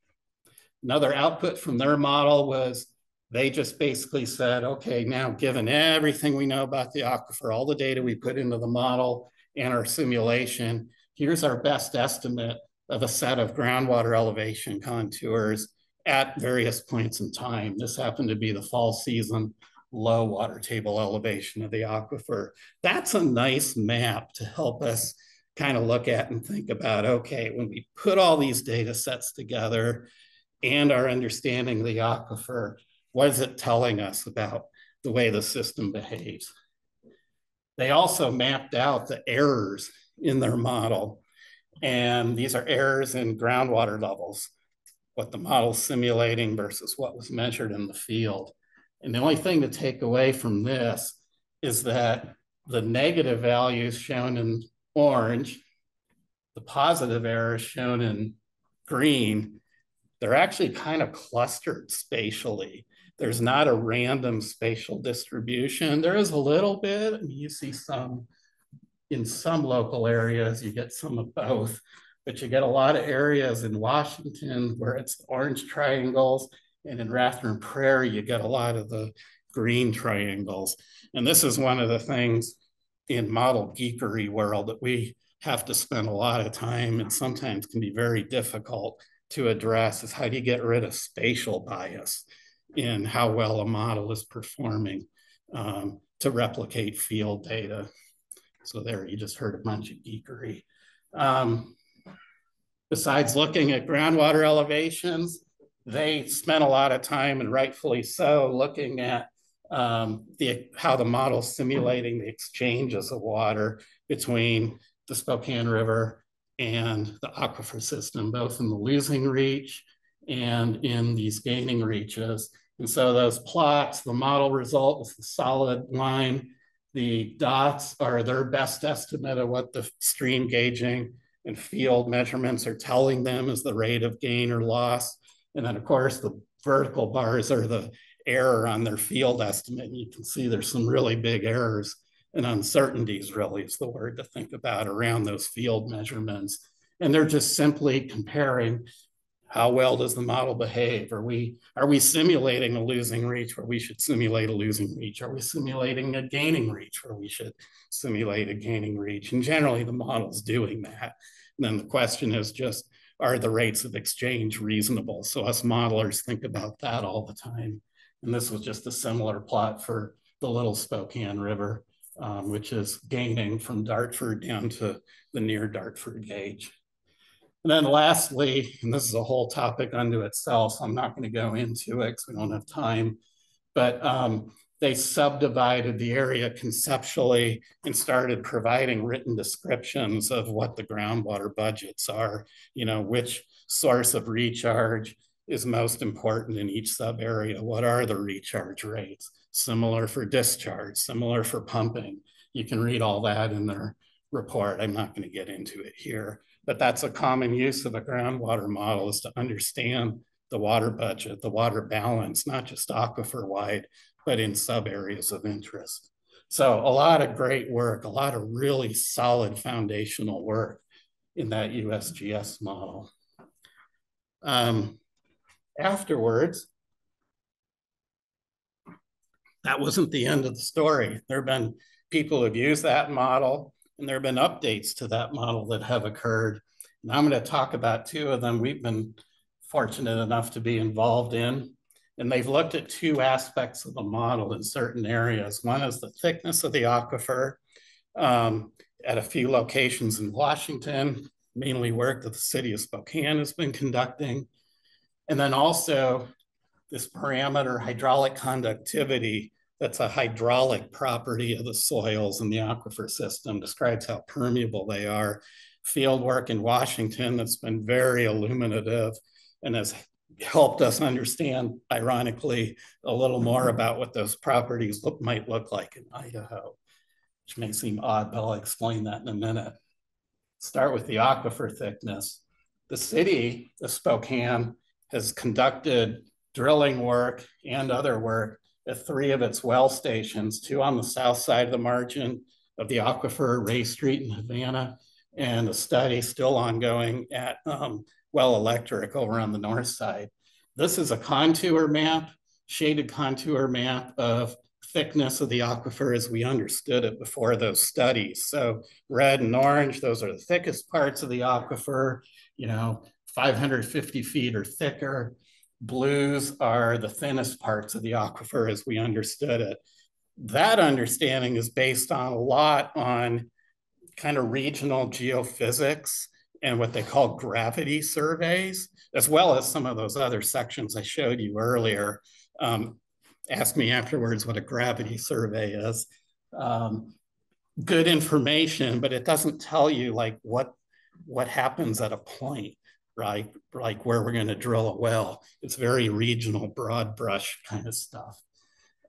another output from their model was they just basically said, okay, now given everything we know about the aquifer, all the data we put into the model and our simulation, here's our best estimate of a set of groundwater elevation contours at various points in time. This happened to be the fall season low water table elevation of the aquifer. That's a nice map to help us kind of look at and think about, okay, when we put all these data sets together and our understanding of the aquifer, what is it telling us about the way the system behaves? They also mapped out the errors in their model. And these are errors in groundwater levels, what the model's simulating versus what was measured in the field. And the only thing to take away from this is that the negative values shown in orange, the positive errors shown in green, they're actually kind of clustered spatially. There's not a random spatial distribution. There is a little bit, I mean, you see some in some local areas, you get some of both, but you get a lot of areas in Washington where it's orange triangles, and in Rathdrum Prairie, you get a lot of the green triangles. And this is one of the things in model geekery world that we have to spend a lot of time and sometimes can be very difficult to address is how do you get rid of spatial bias? in how well a model is performing um, to replicate field data. So there you just heard a bunch of geekery. Um, besides looking at groundwater elevations, they spent a lot of time and rightfully so looking at um, the, how the model simulating the exchanges of water between the Spokane River and the aquifer system, both in the losing reach and in these gaining reaches. And so those plots, the model result is the solid line. The dots are their best estimate of what the stream gauging and field measurements are telling them is the rate of gain or loss. And then of course the vertical bars are the error on their field estimate. And you can see there's some really big errors and uncertainties really is the word to think about around those field measurements. And they're just simply comparing How well does the model behave? Are we, are we simulating a losing reach where we should simulate a losing reach? Are we simulating a gaining reach where we should simulate a gaining reach? And generally the model's doing that. And then the question is just, are the rates of exchange reasonable? So us modelers think about that all the time. And this was just a similar plot for the Little Spokane River, um, which is gaining from Dartford down to the near Dartford gauge. And then lastly, and this is a whole topic unto itself, so I'm not going to go into it because we don't have time, but um, they subdivided the area conceptually and started providing written descriptions of what the groundwater budgets are, you know, which source of recharge is most important in each sub area. What are the recharge rates? Similar for discharge, similar for pumping. You can read all that in their report. I'm not going to get into it here but that's a common use of a groundwater model is to understand the water budget, the water balance, not just aquifer wide, but in sub areas of interest. So a lot of great work, a lot of really solid foundational work in that USGS model. Um, afterwards, that wasn't the end of the story. There have been people who've used that model and there have been updates to that model that have occurred. And I'm going to talk about two of them we've been fortunate enough to be involved in. And they've looked at two aspects of the model in certain areas. One is the thickness of the aquifer um, at a few locations in Washington, mainly work that the city of Spokane has been conducting. And then also this parameter hydraulic conductivity that's a hydraulic property of the soils in the aquifer system, describes how permeable they are. Field work in Washington that's been very illuminative and has helped us understand, ironically, a little more about what those properties look, might look like in Idaho, which may seem odd, but I'll explain that in a minute. Start with the aquifer thickness. The city of Spokane has conducted drilling work and other work at three of its well stations, two on the south side of the margin of the aquifer, Ray Street in Havana, and a study still ongoing at um, Well Electric over on the north side. This is a contour map, shaded contour map of thickness of the aquifer as we understood it before those studies. So red and orange, those are the thickest parts of the aquifer, you know, 550 feet or thicker. Blues are the thinnest parts of the aquifer as we understood it. That understanding is based on a lot on kind of regional geophysics and what they call gravity surveys, as well as some of those other sections I showed you earlier. Um, ask me afterwards what a gravity survey is. Um, good information, but it doesn't tell you like what what happens at a point right? Like where we're going to drill a well. It's very regional, broad brush kind of stuff.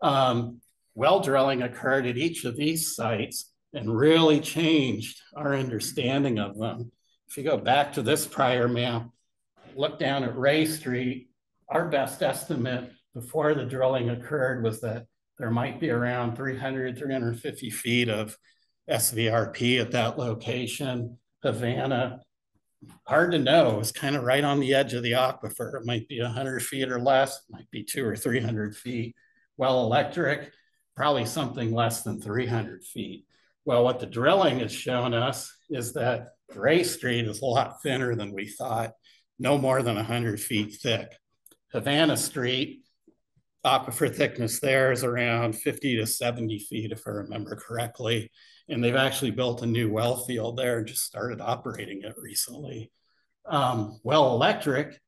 Um, well drilling occurred at each of these sites and really changed our understanding of them. If you go back to this prior map, look down at Ray Street, our best estimate before the drilling occurred was that there might be around 300, 350 feet of SVRP at that location. Havana hard to know. It's kind of right on the edge of the aquifer. It might be 100 feet or less, it might be two or 300 feet. Well, electric, probably something less than 300 feet. Well, what the drilling has shown us is that Ray Street is a lot thinner than we thought, no more than 100 feet thick. Havana Street, aquifer thickness there is around 50 to 70 feet, if I remember correctly. And they've actually built a new well field there and just started operating it recently. Um, well Electric,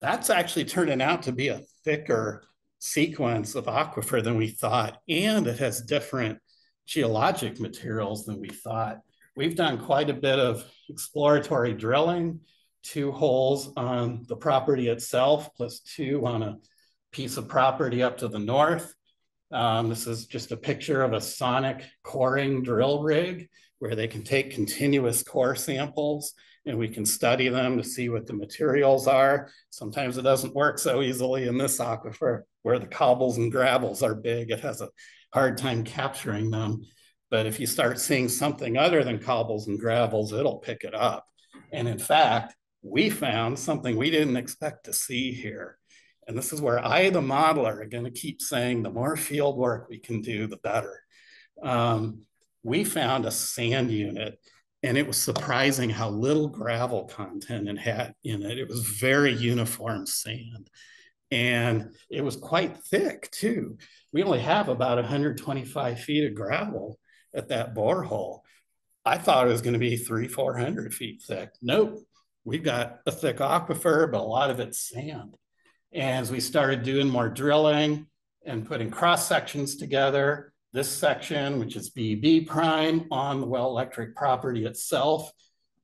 that's actually turning out to be a thicker sequence of aquifer than we thought. And it has different geologic materials than we thought. We've done quite a bit of exploratory drilling, two holes on the property itself, plus two on a piece of property up to the north. Um, this is just a picture of a sonic coring drill rig where they can take continuous core samples and we can study them to see what the materials are. Sometimes it doesn't work so easily in this aquifer where the cobbles and gravels are big. It has a hard time capturing them. But if you start seeing something other than cobbles and gravels, it'll pick it up. And in fact, we found something we didn't expect to see here. And this is where I, the modeler, are going to keep saying the more field work we can do, the better. Um, we found a sand unit and it was surprising how little gravel content it had in it. It was very uniform sand and it was quite thick too. We only have about 125 feet of gravel at that borehole. I thought it was going to be three, 400 feet thick. Nope, we've got a thick aquifer, but a lot of it's sand. And as we started doing more drilling and putting cross sections together, this section, which is BB prime on the well electric property itself,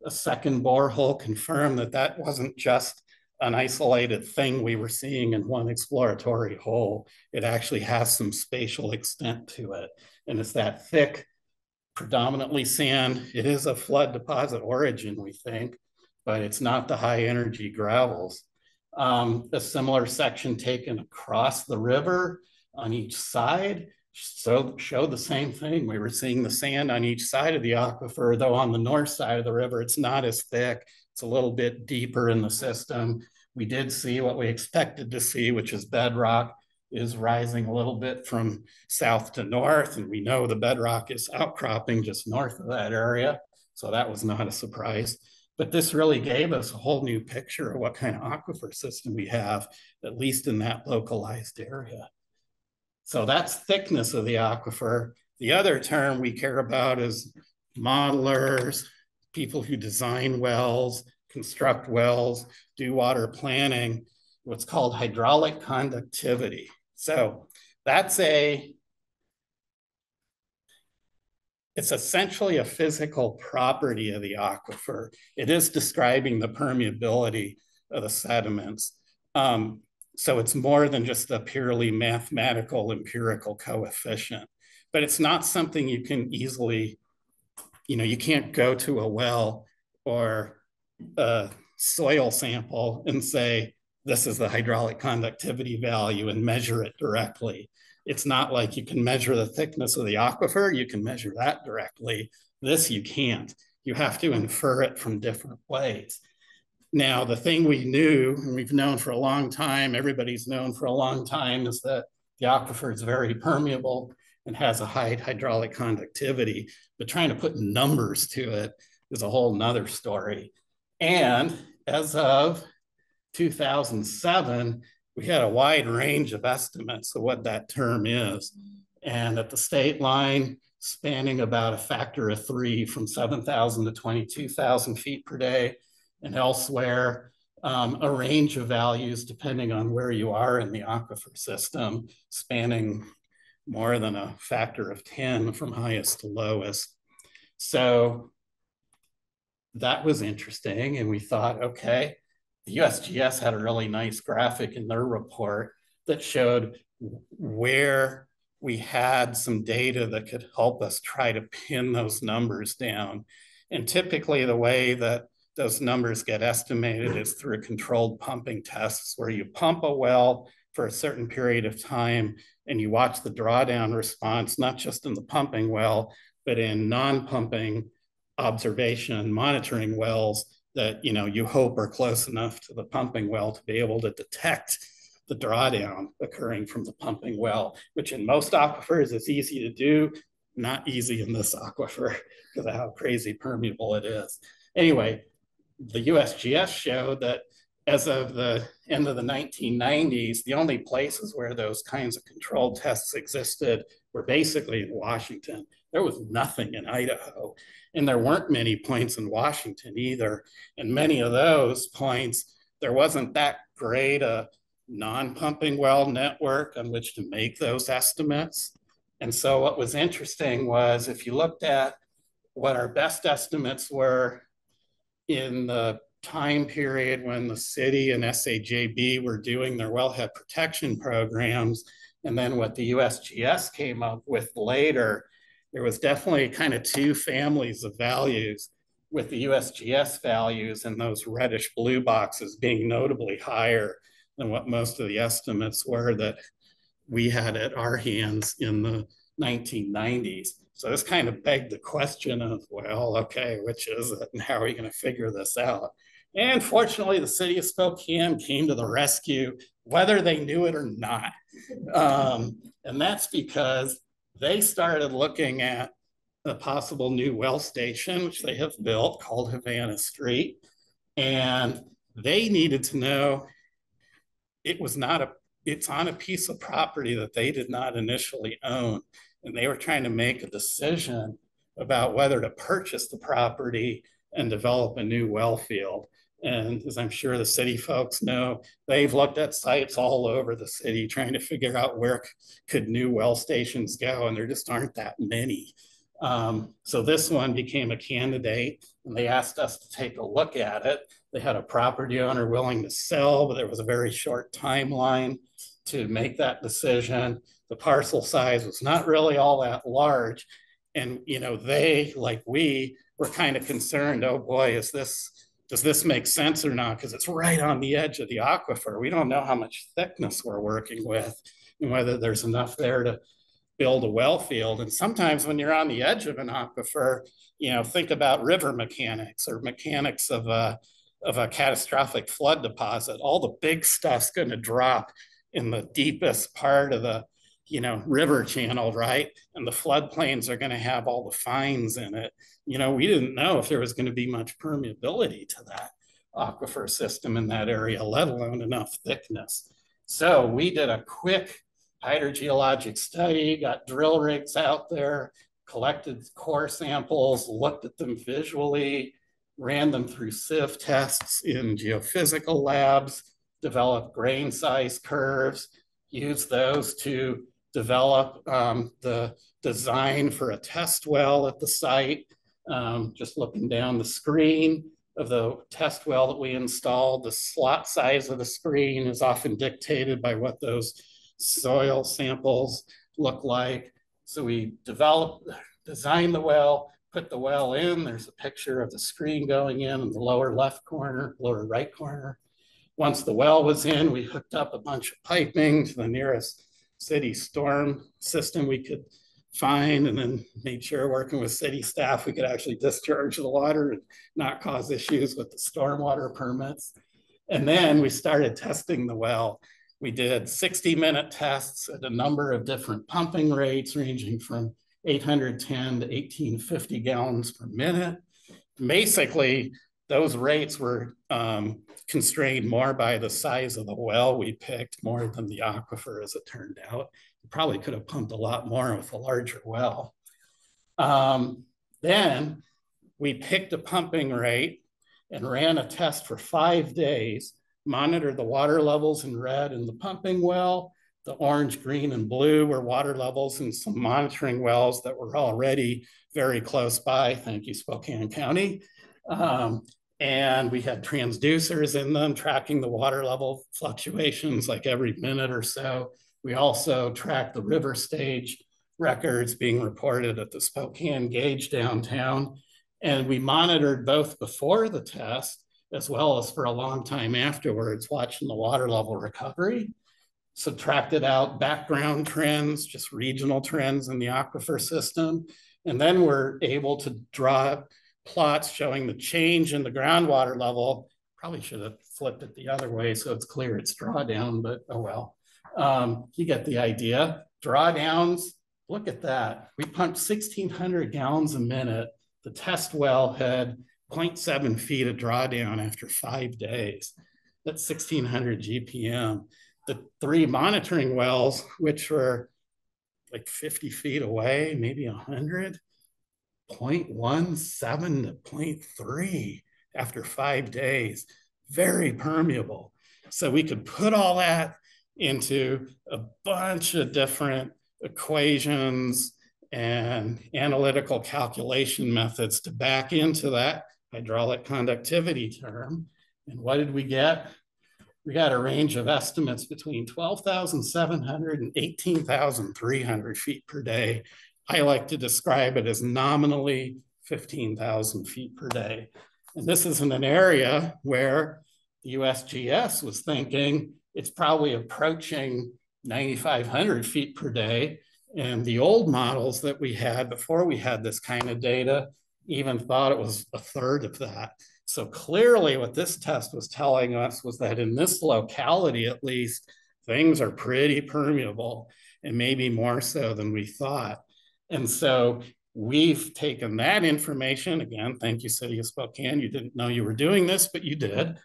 a second borehole confirmed that that wasn't just an isolated thing we were seeing in one exploratory hole. It actually has some spatial extent to it. And it's that thick, predominantly sand. It is a flood deposit origin, we think, but it's not the high energy gravels. Um, a similar section taken across the river on each side so showed the same thing. We were seeing the sand on each side of the aquifer, though on the north side of the river, it's not as thick. It's a little bit deeper in the system. We did see what we expected to see, which is bedrock is rising a little bit from south to north. And we know the bedrock is outcropping just north of that area. So that was not a surprise. But this really gave us a whole new picture of what kind of aquifer system we have, at least in that localized area. So that's thickness of the aquifer. The other term we care about is modelers, people who design wells, construct wells, do water planning, what's called hydraulic conductivity. So that's a, it's essentially a physical property of the aquifer. It is describing the permeability of the sediments. Um, so it's more than just a purely mathematical empirical coefficient, but it's not something you can easily, you know, you can't go to a well or a soil sample and say, this is the hydraulic conductivity value and measure it directly. It's not like you can measure the thickness of the aquifer, you can measure that directly. This you can't. You have to infer it from different ways. Now, the thing we knew, and we've known for a long time, everybody's known for a long time, is that the aquifer is very permeable and has a high hydraulic conductivity, but trying to put numbers to it is a whole nother story. And as of 2007, we had a wide range of estimates of what that term is. And at the state line, spanning about a factor of three from 7,000 to 22,000 feet per day, and elsewhere, um, a range of values depending on where you are in the aquifer system, spanning more than a factor of 10 from highest to lowest. So that was interesting. And we thought, okay, the USGS had a really nice graphic in their report that showed where we had some data that could help us try to pin those numbers down. And typically the way that those numbers get estimated is through controlled pumping tests where you pump a well for a certain period of time and you watch the drawdown response, not just in the pumping well, but in non-pumping observation monitoring wells that you know you hope are close enough to the pumping well to be able to detect the drawdown occurring from the pumping well, which in most aquifers is easy to do, not easy in this aquifer because of how crazy permeable it is. Anyway, the USGS showed that as of the end of the 1990s, the only places where those kinds of controlled tests existed were basically in Washington. There was nothing in Idaho, and there weren't many points in Washington either. And many of those points, there wasn't that great a non-pumping well network on which to make those estimates. And so what was interesting was if you looked at what our best estimates were in the time period when the city and SAJB were doing their wellhead protection programs, and then what the USGS came up with later, there was definitely kind of two families of values with the USGS values and those reddish blue boxes being notably higher than what most of the estimates were that we had at our hands in the 1990s. So this kind of begged the question of, well, okay, which is it and how are we going to figure this out? And fortunately, the city of Spokane came to the rescue, whether they knew it or not. Um, and that's because they started looking at a possible new well station, which they have built called Havana Street. And they needed to know it was not a, it's on a piece of property that they did not initially own. And they were trying to make a decision about whether to purchase the property and develop a new well field. And as I'm sure the city folks know, they've looked at sites all over the city trying to figure out where could new well stations go, and there just aren't that many. Um, so this one became a candidate, and they asked us to take a look at it. They had a property owner willing to sell, but there was a very short timeline to make that decision. The parcel size was not really all that large. And, you know, they, like we, were kind of concerned, oh boy, is this, does this make sense or not? Because it's right on the edge of the aquifer. We don't know how much thickness we're working with and whether there's enough there to build a well field. And sometimes when you're on the edge of an aquifer, you know, think about river mechanics or mechanics of a, of a catastrophic flood deposit. All the big stuff's going to drop in the deepest part of the you know, river channel, right? And the floodplains are going to have all the fines in it. You know, we didn't know if there was going to be much permeability to that aquifer system in that area, let alone enough thickness. So we did a quick hydrogeologic study, got drill rigs out there, collected core samples, looked at them visually, ran them through sieve tests in geophysical labs, developed grain size curves, used those to develop um, the design for a test well at the site. Um, just looking down the screen of the test well that we installed, the slot size of the screen is often dictated by what those soil samples look like. So we developed, designed the well, put the well in. There's a picture of the screen going in in the lower left corner, lower right corner. Once the well was in, we hooked up a bunch of piping to the nearest city storm system we could find and then made sure working with city staff we could actually discharge the water and not cause issues with the stormwater permits. And then we started testing the well. We did 60 minute tests at a number of different pumping rates ranging from 810 to 1850 gallons per minute. Basically, those rates were um, constrained more by the size of the well we picked more than the aquifer as it turned out. We probably could have pumped a lot more with a larger well. Um, then we picked a pumping rate and ran a test for five days, monitored the water levels in red in the pumping well, the orange, green, and blue were water levels in some monitoring wells that were already very close by. Thank you, Spokane County. Um, and we had transducers in them tracking the water level fluctuations like every minute or so. We also tracked the river stage records being reported at the Spokane Gauge downtown. And we monitored both before the test as well as for a long time afterwards, watching the water level recovery. Subtracted out background trends, just regional trends in the aquifer system. And then we're able to draw plots showing the change in the groundwater level. Probably should have flipped it the other way so it's clear it's drawdown, but oh well. Um, you get the idea. Drawdowns, look at that. We pumped 1,600 gallons a minute. The test well had 0.7 feet of drawdown after five days. That's 1,600 GPM. The three monitoring wells, which were like 50 feet away, maybe 100, 0.17 to 0.3 after five days, very permeable. So we could put all that into a bunch of different equations and analytical calculation methods to back into that hydraulic conductivity term. And what did we get? We got a range of estimates between 12,700 and 18,300 feet per day I like to describe it as nominally 15,000 feet per day. And this is in an area where the USGS was thinking it's probably approaching 9,500 feet per day. And the old models that we had before we had this kind of data even thought it was a third of that. So clearly what this test was telling us was that in this locality, at least, things are pretty permeable and maybe more so than we thought. And so we've taken that information again. Thank you, City of Spokane. You didn't know you were doing this, but you did.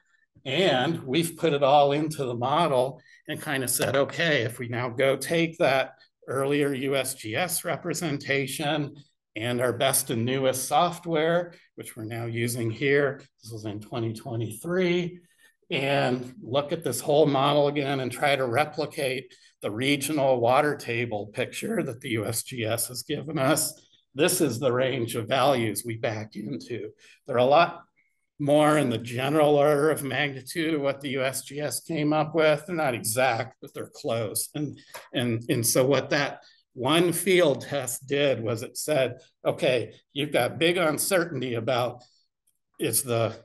And we've put it all into the model and kind of said, okay, if we now go take that earlier USGS representation and our best and newest software, which we're now using here, this was in 2023, and look at this whole model again and try to replicate the regional water table picture that the USGS has given us. This is the range of values we back into. There are a lot more in the general order of magnitude of what the USGS came up with. They're not exact, but they're close. And, and, and so what that one field test did was it said, okay, you've got big uncertainty about is the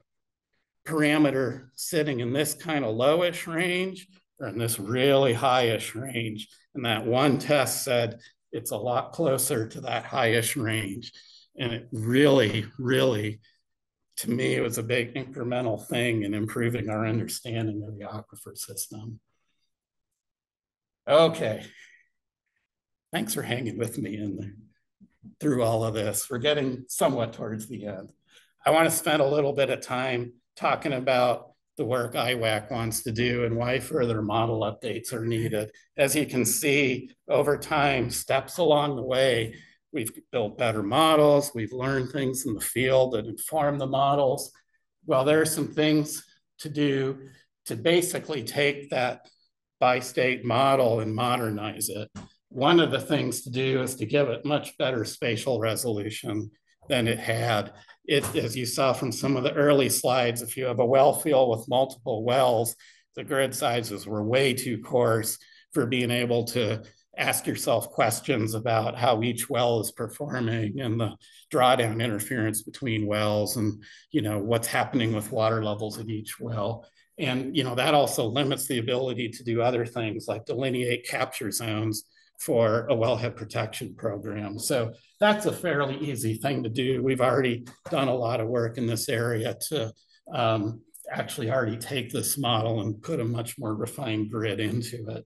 parameter sitting in this kind of lowish range or in this really highish range. And that one test said it's a lot closer to that highish range. And it really, really to me, it was a big incremental thing in improving our understanding of the aquifer system. Okay. Thanks for hanging with me in through all of this. We're getting somewhat towards the end. I want to spend a little bit of time talking about the work IWAC wants to do and why further model updates are needed. As you can see, over time, steps along the way, We've built better models. We've learned things in the field that inform the models. Well, there are some things to do to basically take that bi-state model and modernize it. One of the things to do is to give it much better spatial resolution than it had. It, as you saw from some of the early slides, if you have a well field with multiple wells, the grid sizes were way too coarse for being able to ask yourself questions about how each well is performing and the drawdown interference between wells and you know what's happening with water levels at each well. And you know that also limits the ability to do other things like delineate capture zones for a wellhead protection program. So that's a fairly easy thing to do we've already done a lot of work in this area to um, actually already take this model and put a much more refined grid into it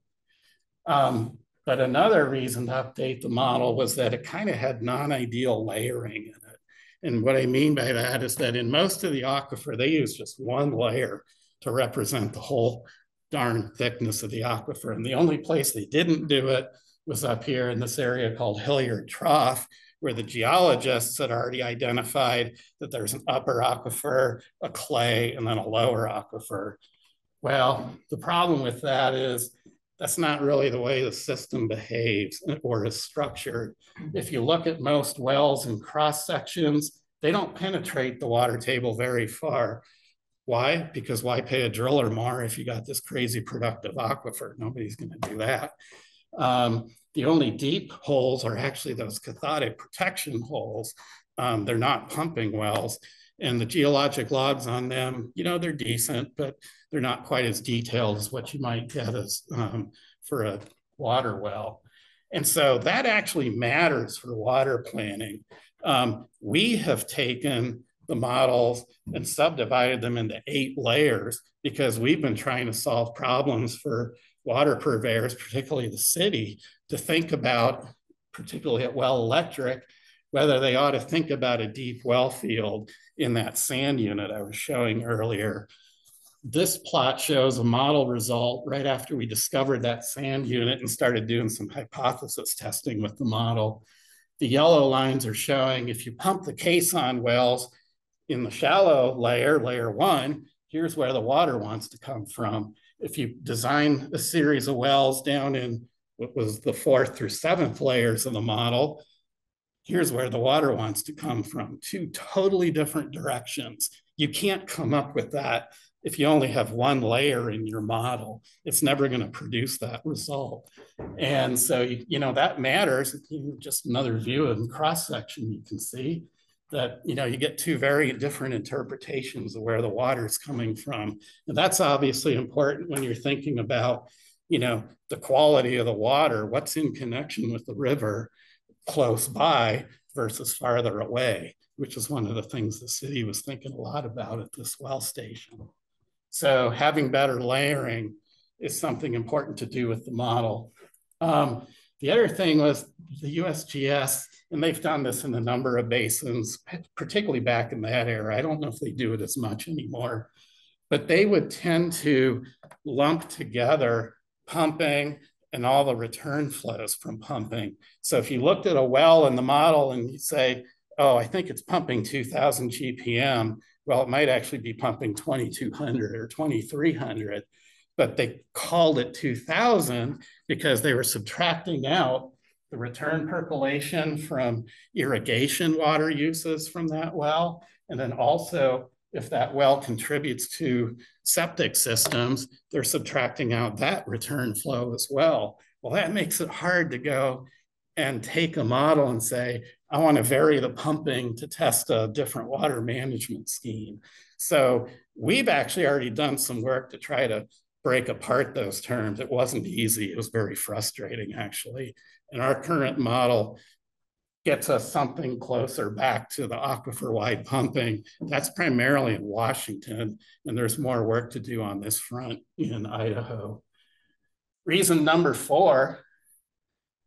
um, but another reason to update the model was that it kind of had non-ideal layering in it. And what I mean by that is that in most of the aquifer, they use just one layer to represent the whole darn thickness of the aquifer. And the only place they didn't do it was up here in this area called Hillyard Trough, where the geologists had already identified that there's an upper aquifer, a clay, and then a lower aquifer. Well, the problem with that is that's not really the way the system behaves or is structured. If you look at most wells and cross sections, they don't penetrate the water table very far. Why? Because why pay a driller more if you got this crazy productive aquifer? Nobody's going to do that. Um, the only deep holes are actually those cathodic protection holes. Um, they're not pumping wells. And the geologic logs on them, you know, they're decent, but they're not quite as detailed as what you might get as um, for a water well. And so that actually matters for water planning. Um, we have taken the models and subdivided them into eight layers because we've been trying to solve problems for water purveyors, particularly the city, to think about, particularly at well electric, whether they ought to think about a deep well field in that sand unit I was showing earlier this plot shows a model result right after we discovered that sand unit and started doing some hypothesis testing with the model. The yellow lines are showing if you pump the caisson wells in the shallow layer, layer one, here's where the water wants to come from. If you design a series of wells down in what was the fourth through seventh layers of the model, here's where the water wants to come from. Two totally different directions. You can't come up with that if you only have one layer in your model, it's never going to produce that result. And so, you know, that matters. Just another view of the cross section, you can see that, you know, you get two very different interpretations of where the water is coming from. And that's obviously important when you're thinking about, you know, the quality of the water, what's in connection with the river close by versus farther away which is one of the things the city was thinking a lot about at this well station. So having better layering is something important to do with the model. Um, the other thing was the USGS, and they've done this in a number of basins, particularly back in that era. I don't know if they do it as much anymore, but they would tend to lump together pumping and all the return flows from pumping. So if you looked at a well in the model and you say, oh, I think it's pumping 2000 GPM, well, it might actually be pumping 2200 or 2300, but they called it 2000 because they were subtracting out the return percolation from irrigation water uses from that well. And then also, if that well contributes to septic systems, they're subtracting out that return flow as well. Well, that makes it hard to go and take a model and say, I want to vary the pumping to test a different water management scheme. So we've actually already done some work to try to break apart those terms. It wasn't easy. It was very frustrating, actually. And our current model gets us something closer back to the aquifer-wide pumping. That's primarily in Washington, and there's more work to do on this front in Idaho. Reason number four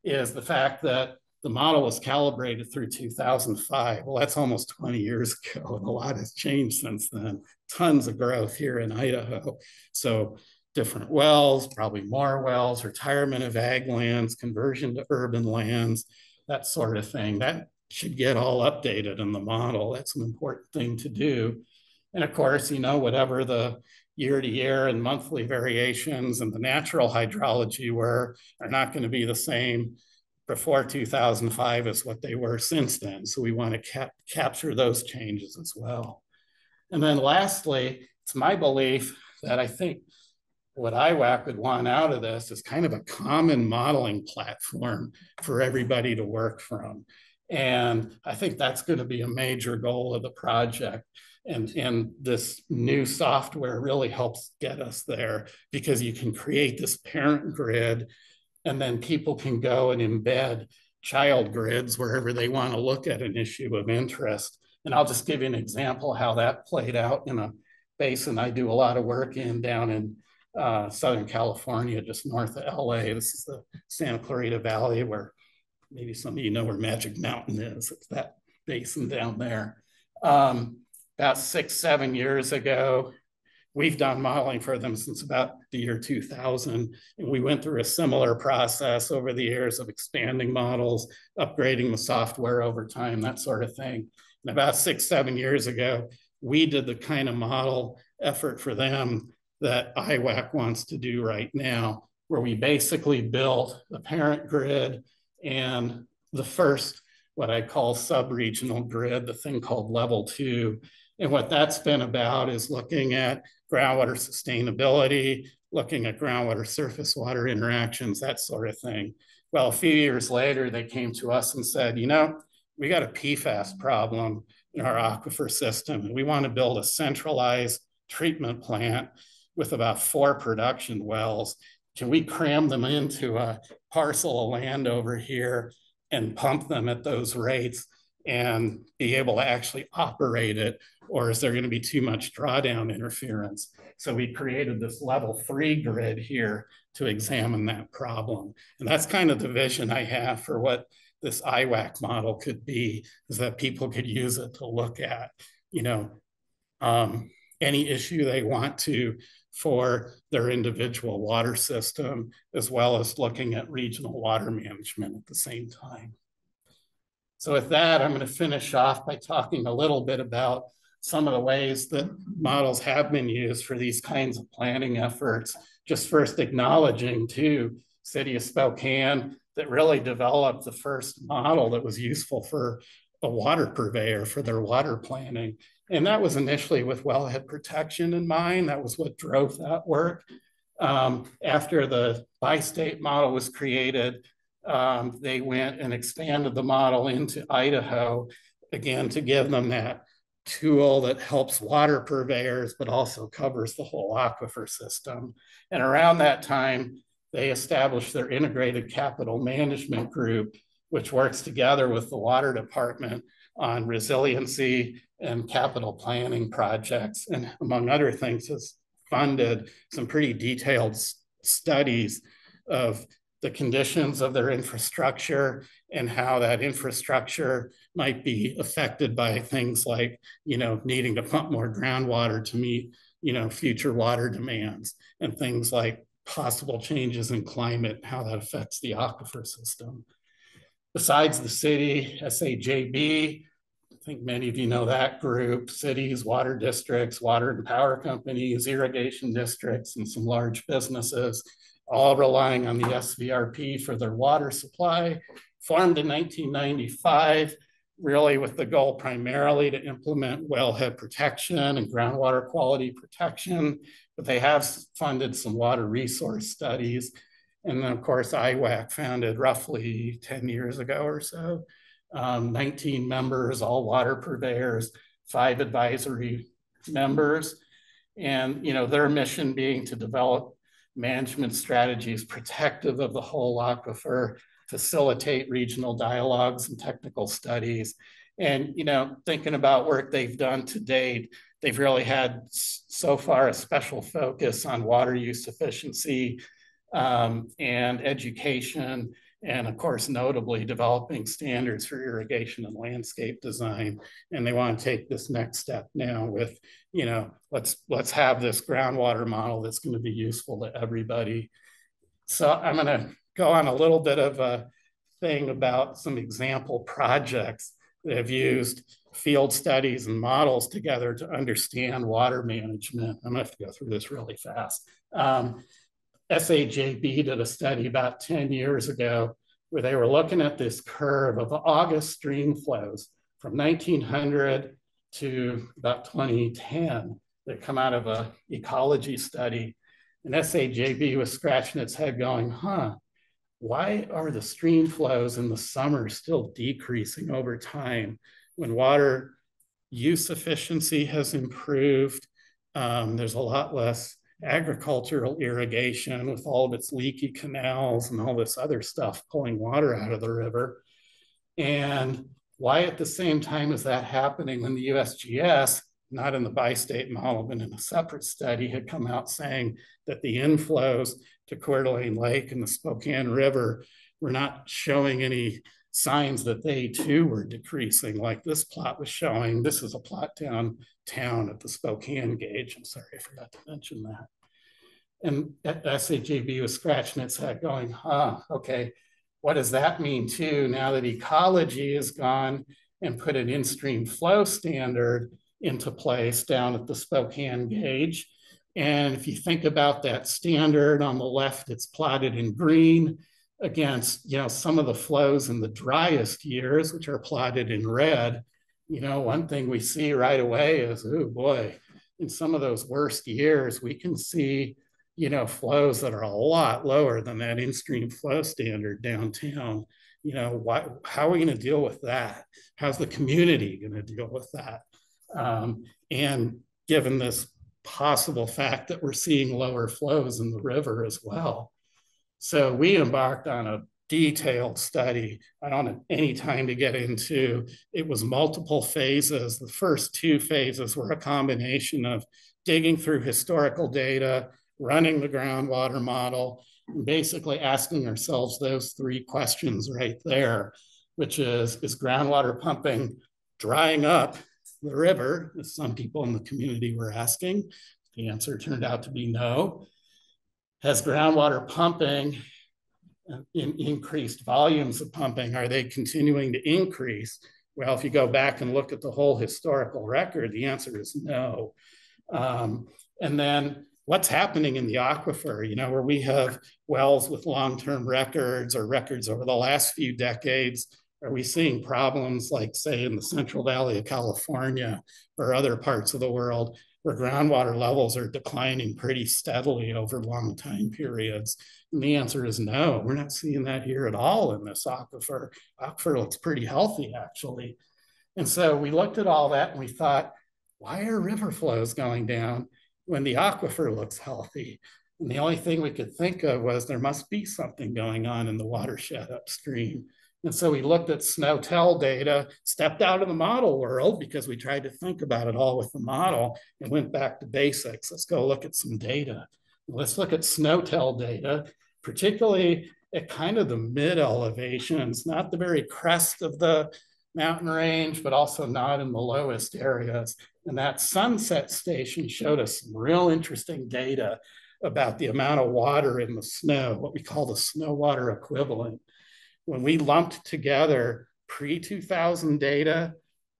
is the fact that the model was calibrated through 2005. Well, that's almost 20 years ago, and a lot has changed since then. Tons of growth here in Idaho. So different wells, probably more wells, retirement of ag lands, conversion to urban lands, that sort of thing. That should get all updated in the model. That's an important thing to do. And of course, you know, whatever the year to year and monthly variations and the natural hydrology were are not going to be the same before 2005 as what they were since then. So we want to cap capture those changes as well. And then lastly, it's my belief that I think what IWAC would want out of this is kind of a common modeling platform for everybody to work from. And I think that's going to be a major goal of the project. And, and this new software really helps get us there because you can create this parent grid and then people can go and embed child grids wherever they want to look at an issue of interest. And I'll just give you an example how that played out in a basin I do a lot of work in down in uh, Southern California, just north of LA. This is the Santa Clarita Valley where maybe some of you know where Magic Mountain is. It's that basin down there. Um, about six, seven years ago, we've done modeling for them since about the year 2000. And we went through a similar process over the years of expanding models, upgrading the software over time, that sort of thing. And about six, seven years ago, we did the kind of model effort for them that IWAC wants to do right now, where we basically built a parent grid and the first, what I call sub-regional grid, the thing called level two. And what that's been about is looking at groundwater sustainability, looking at groundwater surface water interactions, that sort of thing. Well, a few years later, they came to us and said, you know, we got a PFAS problem in our aquifer system, and we want to build a centralized treatment plant with about four production wells. Can we cram them into a parcel of land over here and pump them at those rates and be able to actually operate it? Or is there going to be too much drawdown interference? So we created this level three grid here to examine that problem. And that's kind of the vision I have for what this IWAC model could be, is that people could use it to look at, you know, um, any issue they want to for their individual water system, as well as looking at regional water management at the same time. So with that, I'm going to finish off by talking a little bit about some of the ways that models have been used for these kinds of planning efforts. Just first acknowledging too, City of Spokane that really developed the first model that was useful for a water purveyor for their water planning. And that was initially with wellhead protection in mind. That was what drove that work. Um, after the bi-state model was created, um, they went and expanded the model into Idaho, again, to give them that tool that helps water purveyors, but also covers the whole aquifer system. And around that time, they established their integrated capital management group, which works together with the water department on resiliency and capital planning projects, and among other things, has funded some pretty detailed studies of the conditions of their infrastructure and how that infrastructure might be affected by things like, you know, needing to pump more groundwater to meet, you know, future water demands and things like possible changes in climate, how that affects the aquifer system. Besides the city, SAJB, I think many of you know that group, cities, water districts, water and power companies, irrigation districts, and some large businesses, all relying on the SVRP for their water supply. Formed in 1995, really with the goal primarily to implement wellhead protection and groundwater quality protection, but they have funded some water resource studies. And then, of course, IWAC founded roughly 10 years ago or so. Um, 19 members, all water purveyors, five advisory members. And, you know, their mission being to develop management strategies protective of the whole aquifer, facilitate regional dialogues and technical studies. And, you know, thinking about work they've done to date, they've really had so far a special focus on water use efficiency um, and education, and of course, notably developing standards for irrigation and landscape design. And they want to take this next step now with, you know, let's let's have this groundwater model that's going to be useful to everybody. So I'm going to go on a little bit of a thing about some example projects that have used field studies and models together to understand water management. I'm gonna have to go through this really fast. Um, SAJB did a study about 10 years ago where they were looking at this curve of August stream flows from 1900 to about 2010 that come out of a ecology study. And SAJB was scratching its head going, huh, why are the stream flows in the summer still decreasing over time when water use efficiency has improved? Um, there's a lot less agricultural irrigation with all of its leaky canals and all this other stuff pulling water out of the river. And why at the same time is that happening when the USGS, not in the bi-state model, but in a separate study, had come out saying that the inflows to Coeur d'Alene Lake and the Spokane River were not showing any signs that they too were decreasing, like this plot was showing. This is a plot downtown at the Spokane gauge. I'm sorry, I forgot to mention that. And SAJB was scratching its head, going, huh, okay, what does that mean too? Now that ecology is gone and put an in-stream flow standard into place down at the Spokane gauge, and if you think about that standard on the left, it's plotted in green against, you know, some of the flows in the driest years, which are plotted in red. You know, one thing we see right away is, oh boy, in some of those worst years, we can see, you know, flows that are a lot lower than that in-stream flow standard downtown. You know, why, how are we going to deal with that? How's the community going to deal with that? Um, and given this possible fact that we're seeing lower flows in the river as well. So we embarked on a detailed study. I don't have any time to get into. It was multiple phases. The first two phases were a combination of digging through historical data, running the groundwater model, and basically asking ourselves those three questions right there, which is, is groundwater pumping drying up the river, as some people in the community were asking. The answer turned out to be no. Has groundwater pumping uh, in increased volumes of pumping, are they continuing to increase? Well, if you go back and look at the whole historical record, the answer is no. Um, and then what's happening in the aquifer, you know, where we have wells with long-term records or records over the last few decades are we seeing problems like, say, in the Central Valley of California or other parts of the world where groundwater levels are declining pretty steadily over long time periods? And the answer is no, we're not seeing that here at all in this aquifer. Aquifer looks pretty healthy, actually. And so we looked at all that and we thought, why are river flows going down when the aquifer looks healthy? And the only thing we could think of was there must be something going on in the watershed upstream And so we looked at SNOTEL data, stepped out of the model world because we tried to think about it all with the model and went back to basics. Let's go look at some data. Let's look at SNOTEL data, particularly at kind of the mid elevations, not the very crest of the mountain range, but also not in the lowest areas. And that sunset station showed us some real interesting data about the amount of water in the snow, what we call the snow water equivalent. When we lumped together pre 2000 data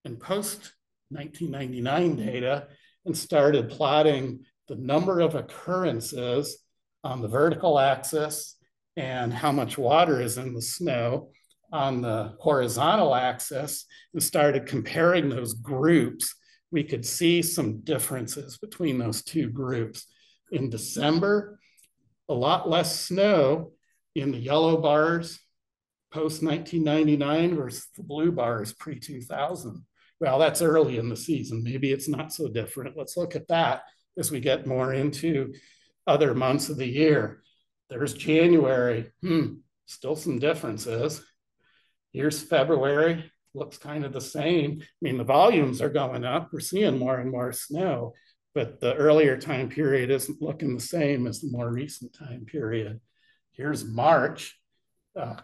and post 1999 data and started plotting the number of occurrences on the vertical axis and how much water is in the snow on the horizontal axis and started comparing those groups, we could see some differences between those two groups. In December, a lot less snow in the yellow bars post 1999 versus the blue bars pre 2000. Well, that's early in the season. Maybe it's not so different. Let's look at that as we get more into other months of the year. There's January, hmm, still some differences. Here's February, looks kind of the same. I mean, the volumes are going up. We're seeing more and more snow, but the earlier time period isn't looking the same as the more recent time period. Here's March, uh,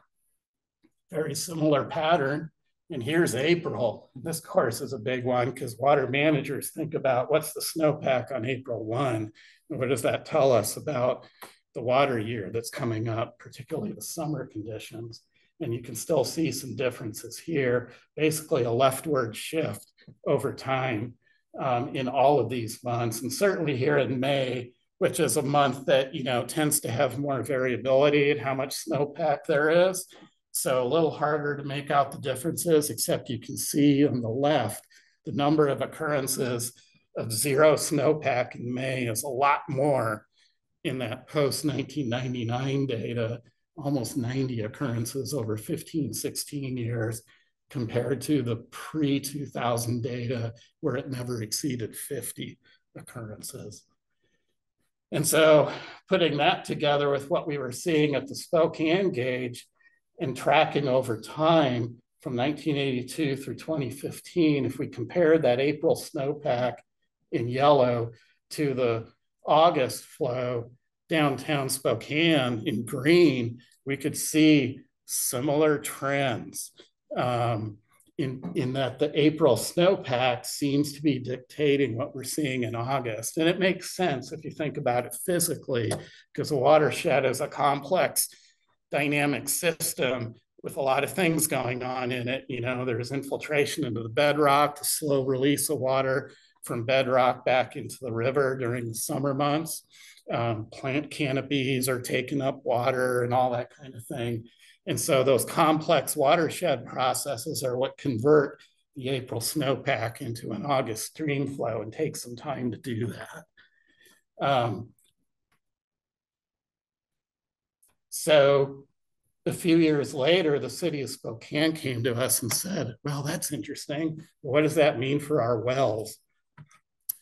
very similar pattern. And here's April. This course is a big one because water managers think about what's the snowpack on April 1? And what does that tell us about the water year that's coming up, particularly the summer conditions? And you can still see some differences here, basically a leftward shift over time um, in all of these months. And certainly here in May, which is a month that, you know, tends to have more variability in how much snowpack there is. So a little harder to make out the differences, except you can see on the left, the number of occurrences of zero snowpack in May is a lot more in that post 1999 data, almost 90 occurrences over 15, 16 years compared to the pre 2000 data where it never exceeded 50 occurrences. And so putting that together with what we were seeing at the Spokane gauge, and tracking over time from 1982 through 2015, if we compare that April snowpack in yellow to the August flow downtown Spokane in green, we could see similar trends um, in, in that the April snowpack seems to be dictating what we're seeing in August. And it makes sense if you think about it physically, because the watershed is a complex dynamic system with a lot of things going on in it. You know, there's infiltration into the bedrock, the slow release of water from bedrock back into the river during the summer months. Um, plant canopies are taking up water and all that kind of thing. And so those complex watershed processes are what convert the April snowpack into an August stream flow and take some time to do that. Um, so a few years later, the city of Spokane came to us and said, well, that's interesting. What does that mean for our wells?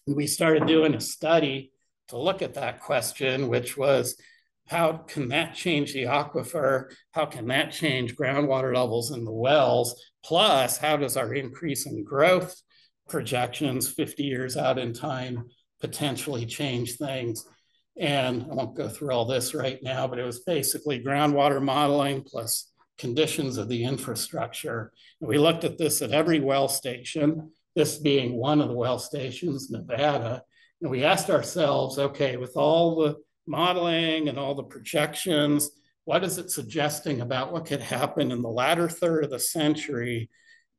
And we started doing a study to look at that question, which was, how can that change the aquifer? How can that change groundwater levels in the wells? Plus, how does our increase in growth projections 50 years out in time potentially change things? And I won't go through all this right now, but it was basically groundwater modeling plus conditions of the infrastructure. And we looked at this at every well station, this being one of the well stations, Nevada. And we asked ourselves, okay, with all the modeling and all the projections, what is it suggesting about what could happen in the latter third of the century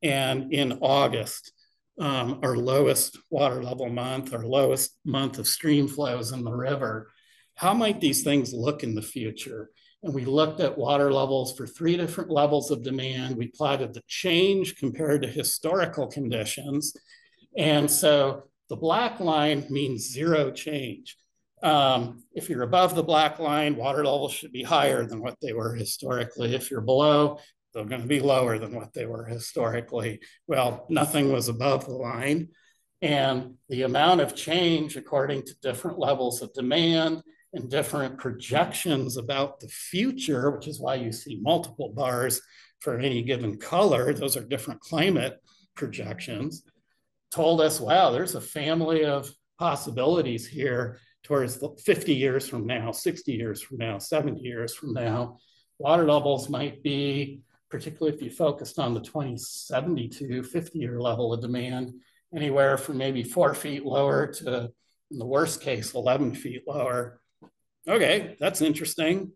and in August? Um, our lowest water level month, our lowest month of stream flows in the river. How might these things look in the future? And we looked at water levels for three different levels of demand. We plotted the change compared to historical conditions. And so the black line means zero change. Um, if you're above the black line, water levels should be higher than what they were historically. If you're below, they're going to be lower than what they were historically. Well, nothing was above the line. And the amount of change according to different levels of demand and different projections about the future, which is why you see multiple bars for any given color. Those are different climate projections. Told us, wow, there's a family of possibilities here towards 50 years from now, 60 years from now, 70 years from now. Water levels might be, particularly if you focused on the 2072, 50 year level of demand, anywhere from maybe four feet lower to, in the worst case, 11 feet lower. Okay, that's interesting.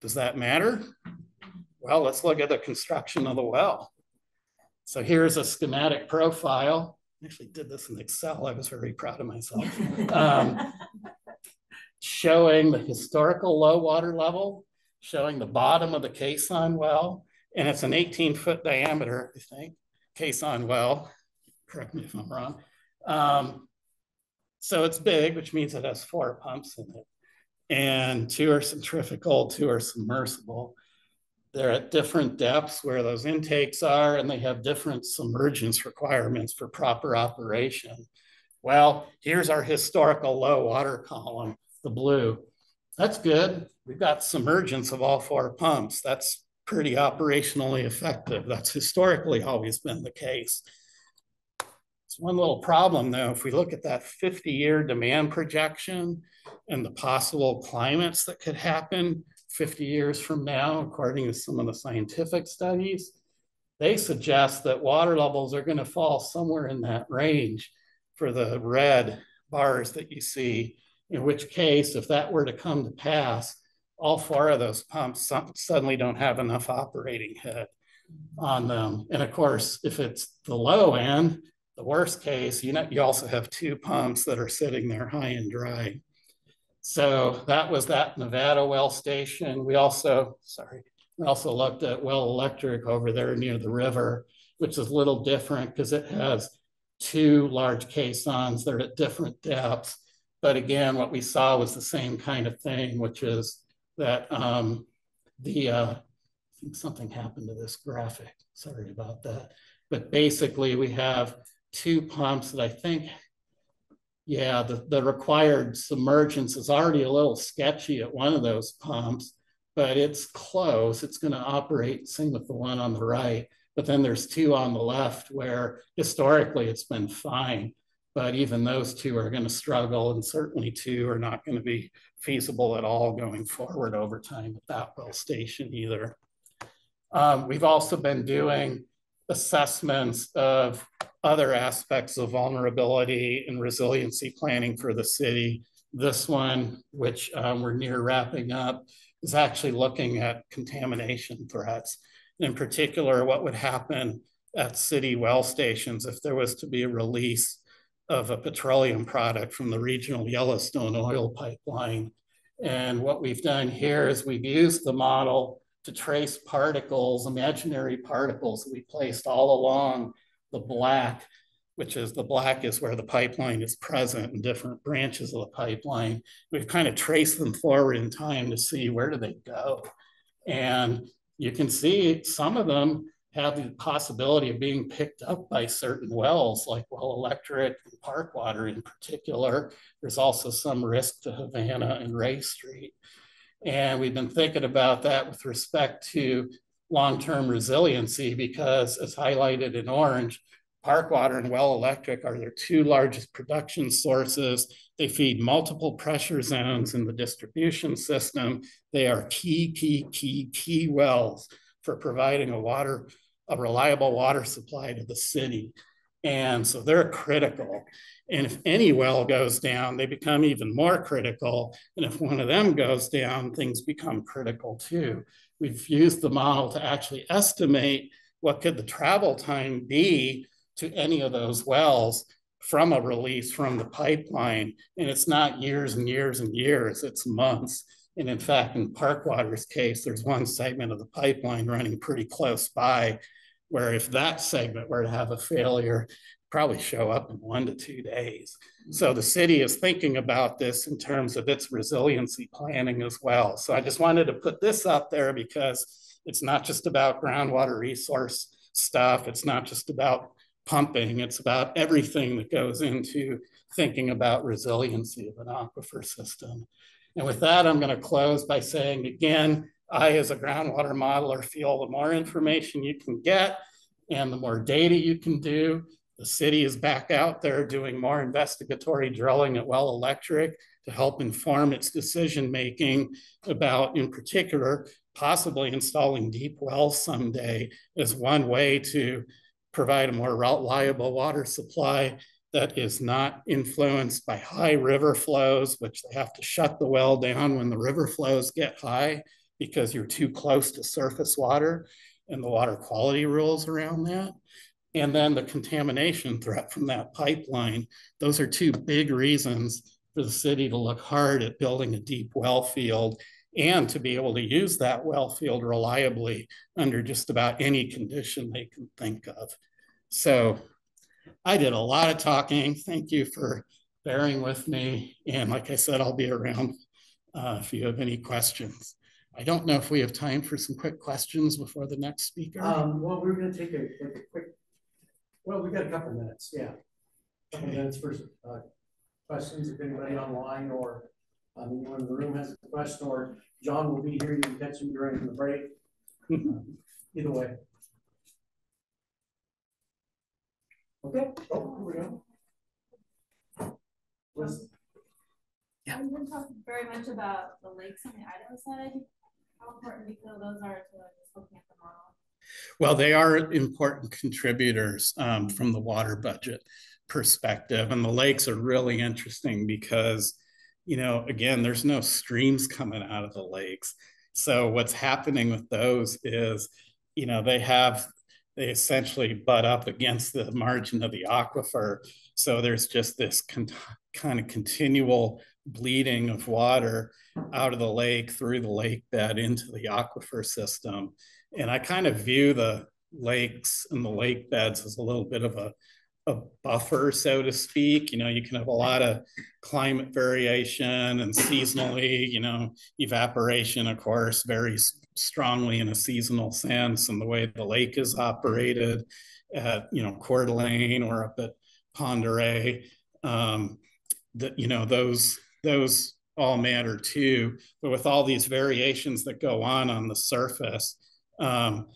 Does that matter? Well, let's look at the construction of the well. So here's a schematic profile. I actually did this in Excel. I was very proud of myself. Um, showing the historical low water level, showing the bottom of the caisson well, and it's an 18 foot diameter, I think, caisson well. Correct me if I'm wrong. Um, so it's big, which means it has four pumps in it. And two are centrifugal, two are submersible. They're at different depths where those intakes are, and they have different submergence requirements for proper operation. Well, here's our historical low water column, the blue. That's good. We've got submergence of all four pumps. That's pretty operationally effective. That's historically always been the case. It's one little problem though, if we look at that 50 year demand projection and the possible climates that could happen 50 years from now, according to some of the scientific studies, they suggest that water levels are going to fall somewhere in that range for the red bars that you see, in which case, if that were to come to pass, all four of those pumps suddenly don't have enough operating head on them. And of course, if it's the low end, the worst case, you know, you also have two pumps that are sitting there high and dry. So that was that Nevada well station. We also, sorry, we also looked at well electric over there near the river, which is a little different because it has two large caissons. They're at different depths. But again, what we saw was the same kind of thing, which is that um, the, uh, I think something happened to this graphic. Sorry about that. But basically we have two pumps that I think, yeah, the, the required submergence is already a little sketchy at one of those pumps, but it's close. It's gonna operate, same with the one on the right. But then there's two on the left where historically it's been fine but even those two are going to struggle and certainly two are not going to be feasible at all going forward over time at that well station either. Um, we've also been doing assessments of other aspects of vulnerability and resiliency planning for the city. This one, which um, we're near wrapping up, is actually looking at contamination threats. In particular, what would happen at city well stations if there was to be a release of a petroleum product from the regional Yellowstone oil pipeline. And what we've done here is we've used the model to trace particles, imaginary particles that we placed all along the black, which is the black is where the pipeline is present in different branches of the pipeline. We've kind of traced them forward in time to see where do they go. And you can see some of them have the possibility of being picked up by certain wells, like well electric and Parkwater in particular. There's also some risk to Havana and Ray Street. And we've been thinking about that with respect to long-term resiliency because as highlighted in orange, Parkwater and well electric are their two largest production sources. They feed multiple pressure zones in the distribution system. They are key, key, key, key wells for providing a water a reliable water supply to the city. And so they're critical. And if any well goes down, they become even more critical. And if one of them goes down, things become critical too. We've used the model to actually estimate what could the travel time be to any of those wells from a release from the pipeline. And it's not years and years and years, it's months. And in fact, in Parkwater's case, there's one segment of the pipeline running pretty close by where if that segment were to have a failure, probably show up in one to two days. So the city is thinking about this in terms of its resiliency planning as well. So I just wanted to put this up there because it's not just about groundwater resource stuff. It's not just about pumping. It's about everything that goes into thinking about resiliency of an aquifer system. And with that, I'm going to close by saying again, I, as a groundwater modeler, feel the more information you can get and the more data you can do, the city is back out there doing more investigatory drilling at Well Electric to help inform its decision making about, in particular, possibly installing deep wells someday as one way to provide a more reliable water supply that is not influenced by high river flows, which they have to shut the well down when the river flows get high because you're too close to surface water and the water quality rules around that. And then the contamination threat from that pipeline. Those are two big reasons for the city to look hard at building a deep well field and to be able to use that well field reliably under just about any condition they can think of. So I did a lot of talking. Thank you for bearing with me. And like I said, I'll be around uh, if you have any questions. I don't know if we have time for some quick questions before the next speaker. Um, well, we're gonna take a, a quick, well, we've got a couple minutes, yeah. Couple minutes for, uh, questions, if anybody online or, um, anyone in the room has a question, or John will be here, you can catch him during the break. Um, Either way. Okay, oh, here we go. Was- Yeah. We didn't talk very much about the lakes on the Idaho side. Well, they are important contributors um, from the water budget perspective. And the lakes are really interesting because, you know, again, there's no streams coming out of the lakes. So what's happening with those is, you know, they have, they essentially butt up against the margin of the aquifer. So there's just this con- kind of continual bleeding of water out of the lake through the lake bed into the aquifer system. And I kind of view the lakes and the lake beds as a little bit of a, a buffer, so to speak. You know, you can have a lot of climate variation and seasonally, you know, evaporation, of course, varies strongly in a seasonal sense and the way the lake is operated at, you know, Coeur d'Alene or up at Oreille. Um, that, you know, those, those all matter too. But with all these variations that go on on the surface, um,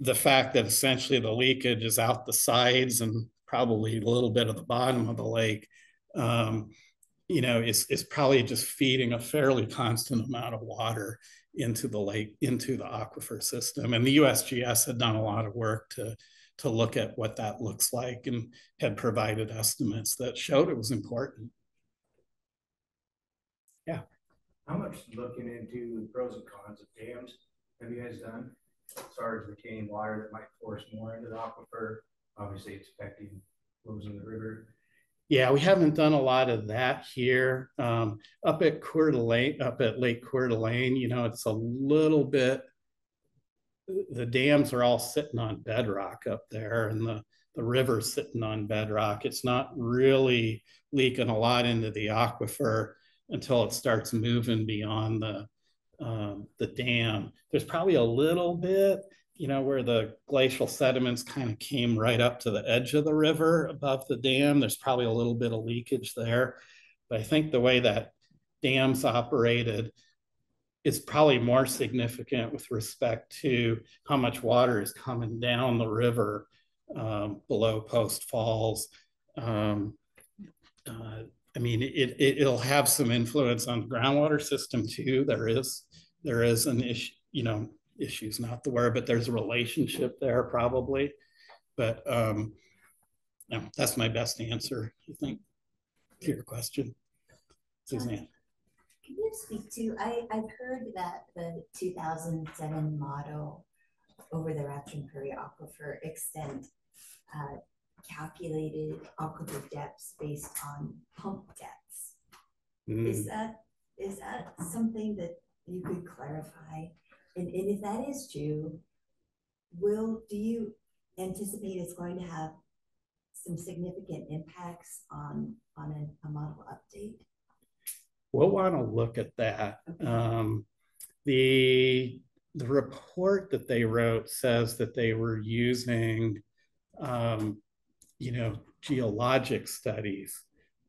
the fact that essentially the leakage is out the sides and probably a little bit of the bottom of the lake, um, you know, is, is probably just feeding a fairly constant amount of water into the lake, into the aquifer system. And the USGS had done a lot of work to, to look at what that looks like and had provided estimates that showed it was important. Yeah. How much looking into the pros and cons of dams have you guys done? As far as retaining water that might force more into the aquifer, obviously it's affecting flows in the river. Yeah, we haven't done a lot of that here. Um, up at Coeur d'Alene, up at Lake Coeur d'Alene, you know, it's a little bit, the dams are all sitting on bedrock up there and the, the river's sitting on bedrock. It's not really leaking a lot into the aquifer until it starts moving beyond the um, the dam. There's probably a little bit, you know, where the glacial sediments kind of came right up to the edge of the river above the dam. There's probably a little bit of leakage there. But I think the way that dams operated is probably more significant with respect to how much water is coming down the river um, below Post Falls. Um, uh, I mean, it, it will have some influence on the groundwater system too. There is there is an issue, you know, issues not the word, but there's a relationship there probably. But um, no, that's my best answer. I think to your question, Suzanne. Can you speak to, I, I've heard that the two thousand seven model over the Rathdrum Prairie Aquifer extent uh, calculated aquifer depths based on pump depths. Mm. Is that, is that something that you could clarify? And, and if that is true, will, do you anticipate it's going to have some significant impacts on, on a, a model update? We'll want to look at that. Um, the the report that they wrote says that they were using, um, you know, geologic studies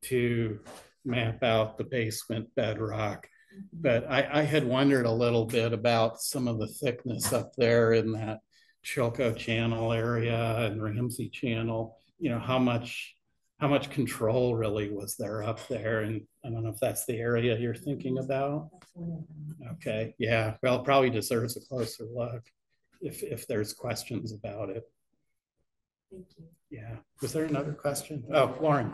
to map out the basement bedrock. Mm-hmm. But I, I had wondered a little bit about some of the thickness up there in that Chilco Channel area and Ramsey Channel. You know, how much, how much control really was there up there? And I don't know if that's the area you're thinking mm-hmm. about. Of them. Okay, yeah, well, it probably deserves a closer look if, if there's questions about it. Thank you. Yeah, was there another question? Oh, Lauren,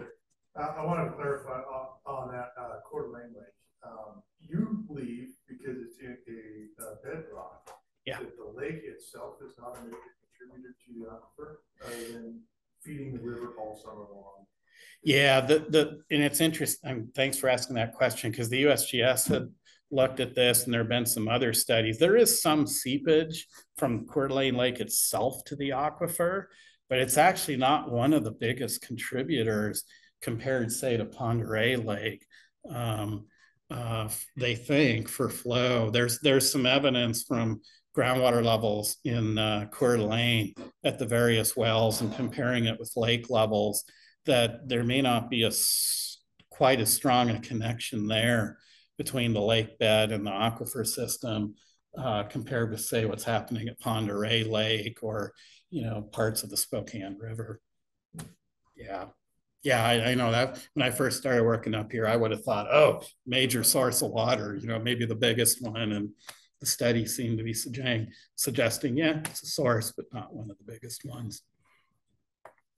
I, I wanted to clarify on, on that, uh, Coeur d'Alene Lake. Um, you believe because it's in a, uh bedrock. Yeah. That the lake itself is not a major contributor to the aquifer, other than feeding the river all summer long. yeah, the, the, and it's interesting, thanks for asking that question, because the USGS had looked at this and there have been some other studies. There is some seepage from Coeur d'Alene Lake itself to the aquifer, but it's actually not one of the biggest contributors compared, say, to Oreille Lake. Um, uh, they think for flow, there's, there's some evidence from groundwater levels in uh, Coeur d'Alene at the various wells and comparing it with lake levels that there may not be a quite as strong a connection there between the lake bed and the aquifer system uh, compared with say what's happening at Oreille Lake or you know parts of the Spokane River. Yeah. Yeah, I, I know that when I first started working up here, I would have thought, oh, major source of water, you know, maybe the biggest one. And the study seemed to be suggesting, suggesting, yeah, it's a source, but not one of the biggest ones.